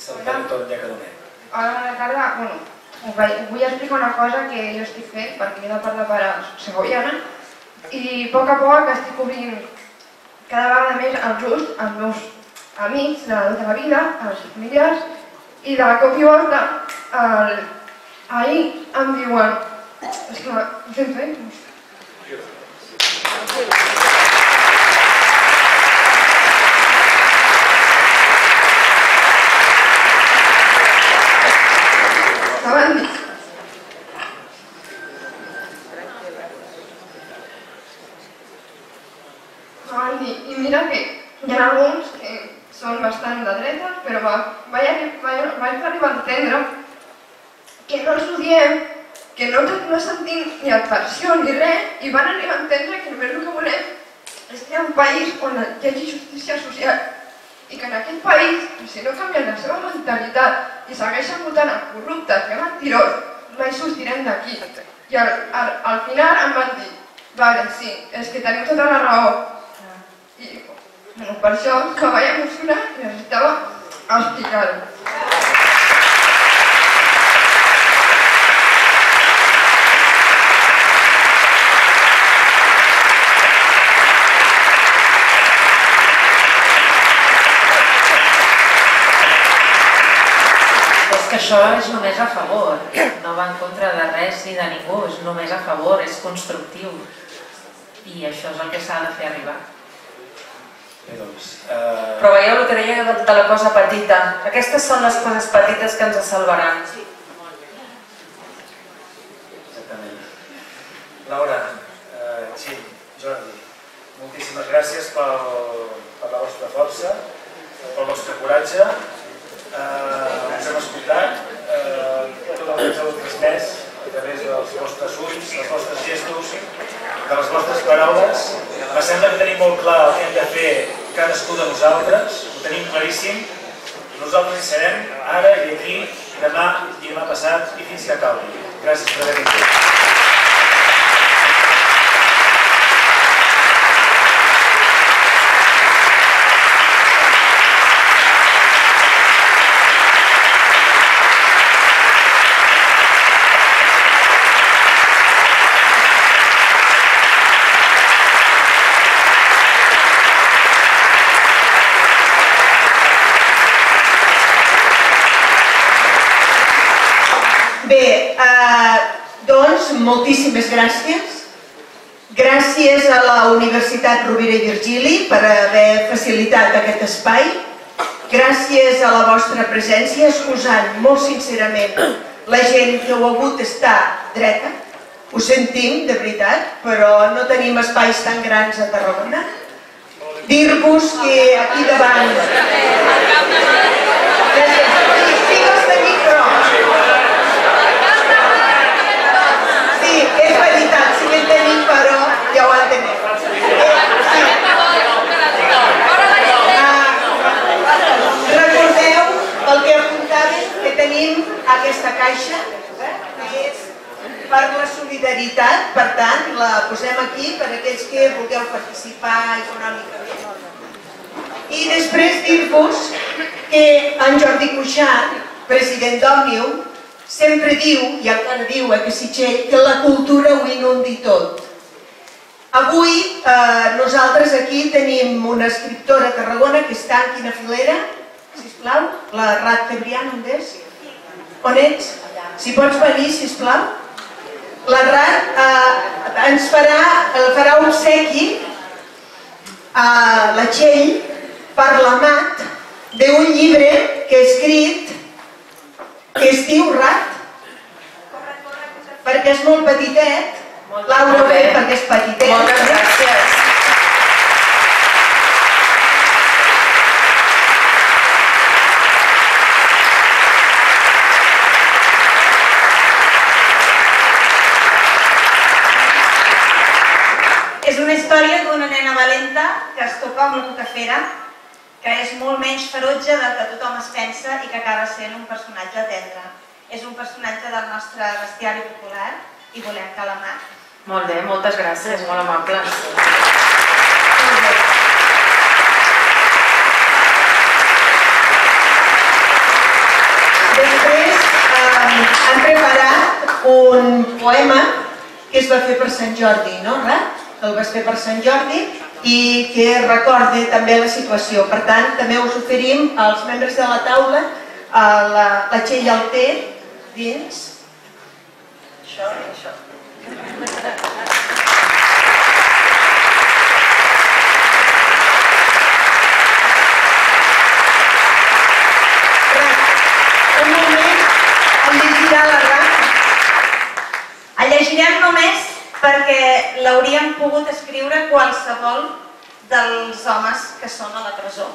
Saltem tot ja que donem. Hola, bona tarda. Bueno, vull explicar una cosa que jo estic fent, perquè jo de part de pare segoviana, i a poc a poc estic obrint cada vegada més els ulls als meus amics de tota la vida, als familiars, i de cop i volta el... ahir em diuen és que fem fer Saben dir Saben dir, i mira que hi ha alguns que són bastant de dretes, però va, vaig, vaig, vaig arribar a entendre que no els odiem, que no, no sentim ni adversió ni res, i van arribar a entendre que només el que volem és que hi ha un país on hi hagi justícia social i que en aquest país, si no canvien la seva mentalitat i segueixen votant a corruptes i a mentirós, mai sortirem d'aquí. I al, al, al final em van dir, vale, sí, és que teniu tota la raó. Per això que vaig emocionar necessitava explicar-ho. això és només a favor, no va en contra de res ni de ningú, és només a favor, és constructiu. I això és el que s'ha de fer arribar. Doncs, eh... Però veieu el que deia de, de la cosa petita. Aquestes són les coses petites que ens salvaran. Exactament. Laura, eh, Xim, Jordi, moltíssimes gràcies pel, per la vostra força, pel vostre coratge. Eh, us hem escoltat, eh, tot el que ens heu transmès a través dels vostres ulls, dels vostres gestos, de les vostres paraules. Me sembla que tenim molt clar el que hem de fer cadascú de nosaltres, ho tenim claríssim. Nosaltres hi serem ara i aquí, demà i demà passat i fins que acabi. Gràcies per haver vingut. Bé, eh, doncs moltíssimes gràcies. Gràcies a la Universitat Rovira i Virgili per haver facilitat aquest espai. Gràcies a la vostra presència, excusant molt sincerament la gent que heu hagut d'estar dreta. Ho sentim, de veritat, però no tenim espais tan grans a Tarragona. Dir-vos que aquí davant... Gràcies. Sí, els tenim, però... Sí, és veritat, sí que en tenim, però ja ho entenem. Eh, sí. Ah, recordeu el que apuntaven, que tenim aquesta caixa, eh, és per la solidaritat, per tant, la posem aquí per aquells que vulgueu participar econòmicament. I després dir-vos que en Jordi Cuixart, president d'Òmnium, sempre diu, i encara diu a Cassitxell, que la cultura ho inundi tot. Avui eh, nosaltres aquí tenim una escriptora a Tarragona que està en quina filera? Sisplau, la Rat Cebrián, on és? On ets? Si pots venir, sisplau. La Rat eh, ens farà, eh, farà un obsequi a la Txell per l'amat d'un llibre que ha escrit que es diu Rat perquè és molt petitet Laura perquè és petitet Moltes gràcies. És una història d'una nena valenta que es topa amb la cucafera, que és molt menys ferotge del que tothom es pensa i que acaba sent un personatge tendre. És un personatge del nostre bestiari popular i volem que l'amar. Molt bé, moltes gràcies, molt amables. Després eh, han preparat un poema que es va fer per Sant Jordi, no, Rat? El vas fer per Sant Jordi i que recorda també la situació. Per tant, també us oferim als membres de la taula a la, la Txell el té dins. Això i això. Un moment, em llegirà la. El llegirem només perquè l'hauríem pogut escriure qualsevol dels homes que són a la presó.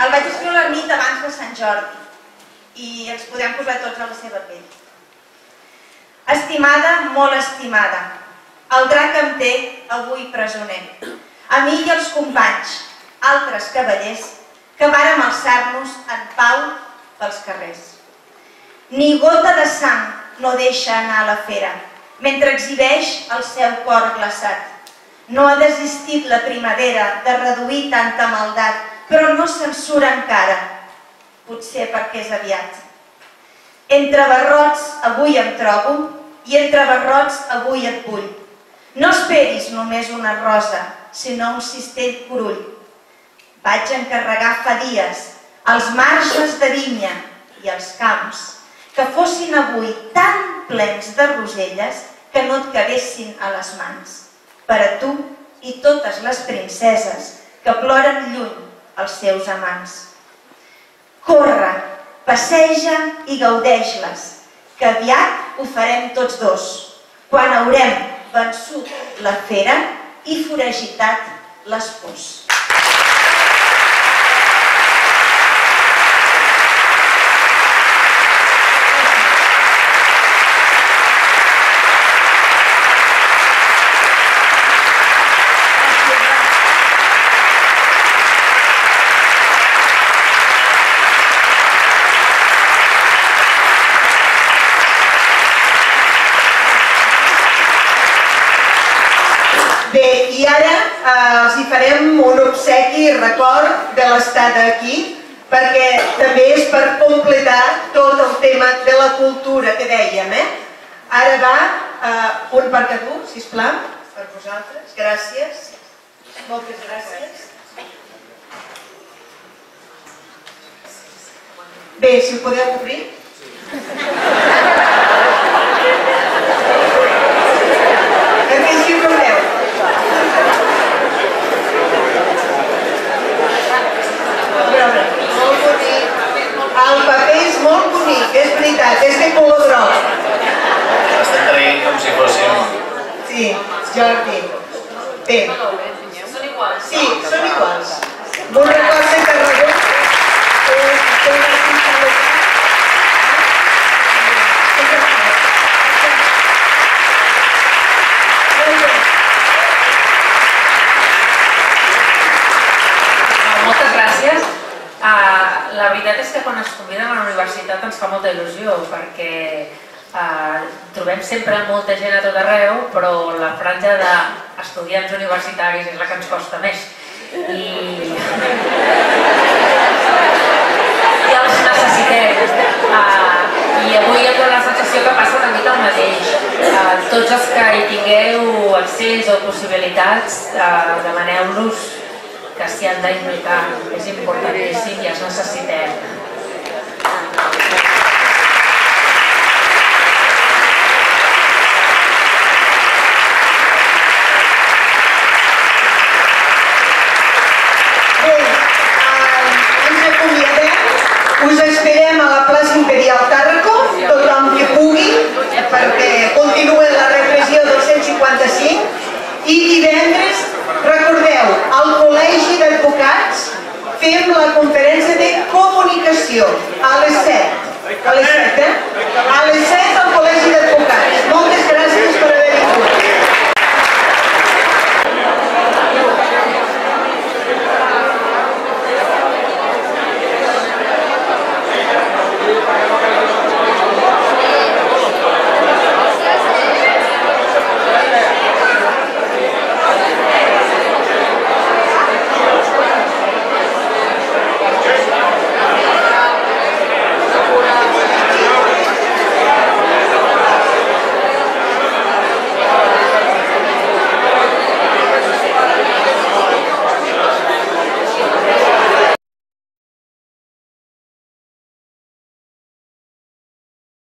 El vaig escriure la nit abans de Sant Jordi i ens podem posar tots a la seva pell. Estimada, molt estimada, el drac em té avui presoner. A mi i els companys, altres cavallers, que vàrem alçar-nos en pau pels carrers. Ni gota de sang no deixa anar la fera, mentre exhibeix el seu cor glaçat. No ha desistit la primavera de reduir tanta maldat, però no censura encara, potser perquè és aviat. Entre barrots avui em trobo i entre barrots avui et vull. No esperis només una rosa, sinó un cistell curull. Vaig encarregar fa dies als marges de vinya i els camps que fossin avui tan plens de roselles que no et quedessin a les mans. Per a tu i totes les princeses que ploren lluny els seus amants. Corre, passeja i gaudeix-les, que aviat ho farem tots dos, quan haurem vençut la fera i foragitat les pors. Bé, i ara eh, els hi farem un obsequi i record de l'estat aquí, perquè també és per completar tot el tema de la cultura que dèiem. Eh? Ara va eh, un per tu, sisplau, per vosaltres. Gràcies. Moltes gràcies. Bé, si ho podeu obrir. Perquè així ho veureu. Molt bonic. El paper és molt bonic, és veritat, és de color groc. Estem traient com si fóssim... Sí, Jordi. Bé. Són iguals. Sí, són iguals. Un record Tarragona. és un artista local. Molt bé. Moltes gràcies. Uh, la veritat és que quan ens conviden a la universitat ens fa molta il·lusió perquè uh, trobem sempre molta gent a tot arreu, però la franja d'estudiants universitaris és la que ens costa més. I, i els necessitem. Uh, I avui em dóna la sensació que passa mica el mateix. Uh, tots els que hi tingueu accés o possibilitats, uh, demaneu-los que s'hi han d'implicar, és importantíssim i els necessitem. Eh, Us esperem a la plaça Imperial pugui, perquè la i divendres Recordeu, al Col·legi d'Advocats fem la conferència de comunicació a les 7. A les 7, eh? A les 7 al Col·legi d'Advocats. Moltes gràcies.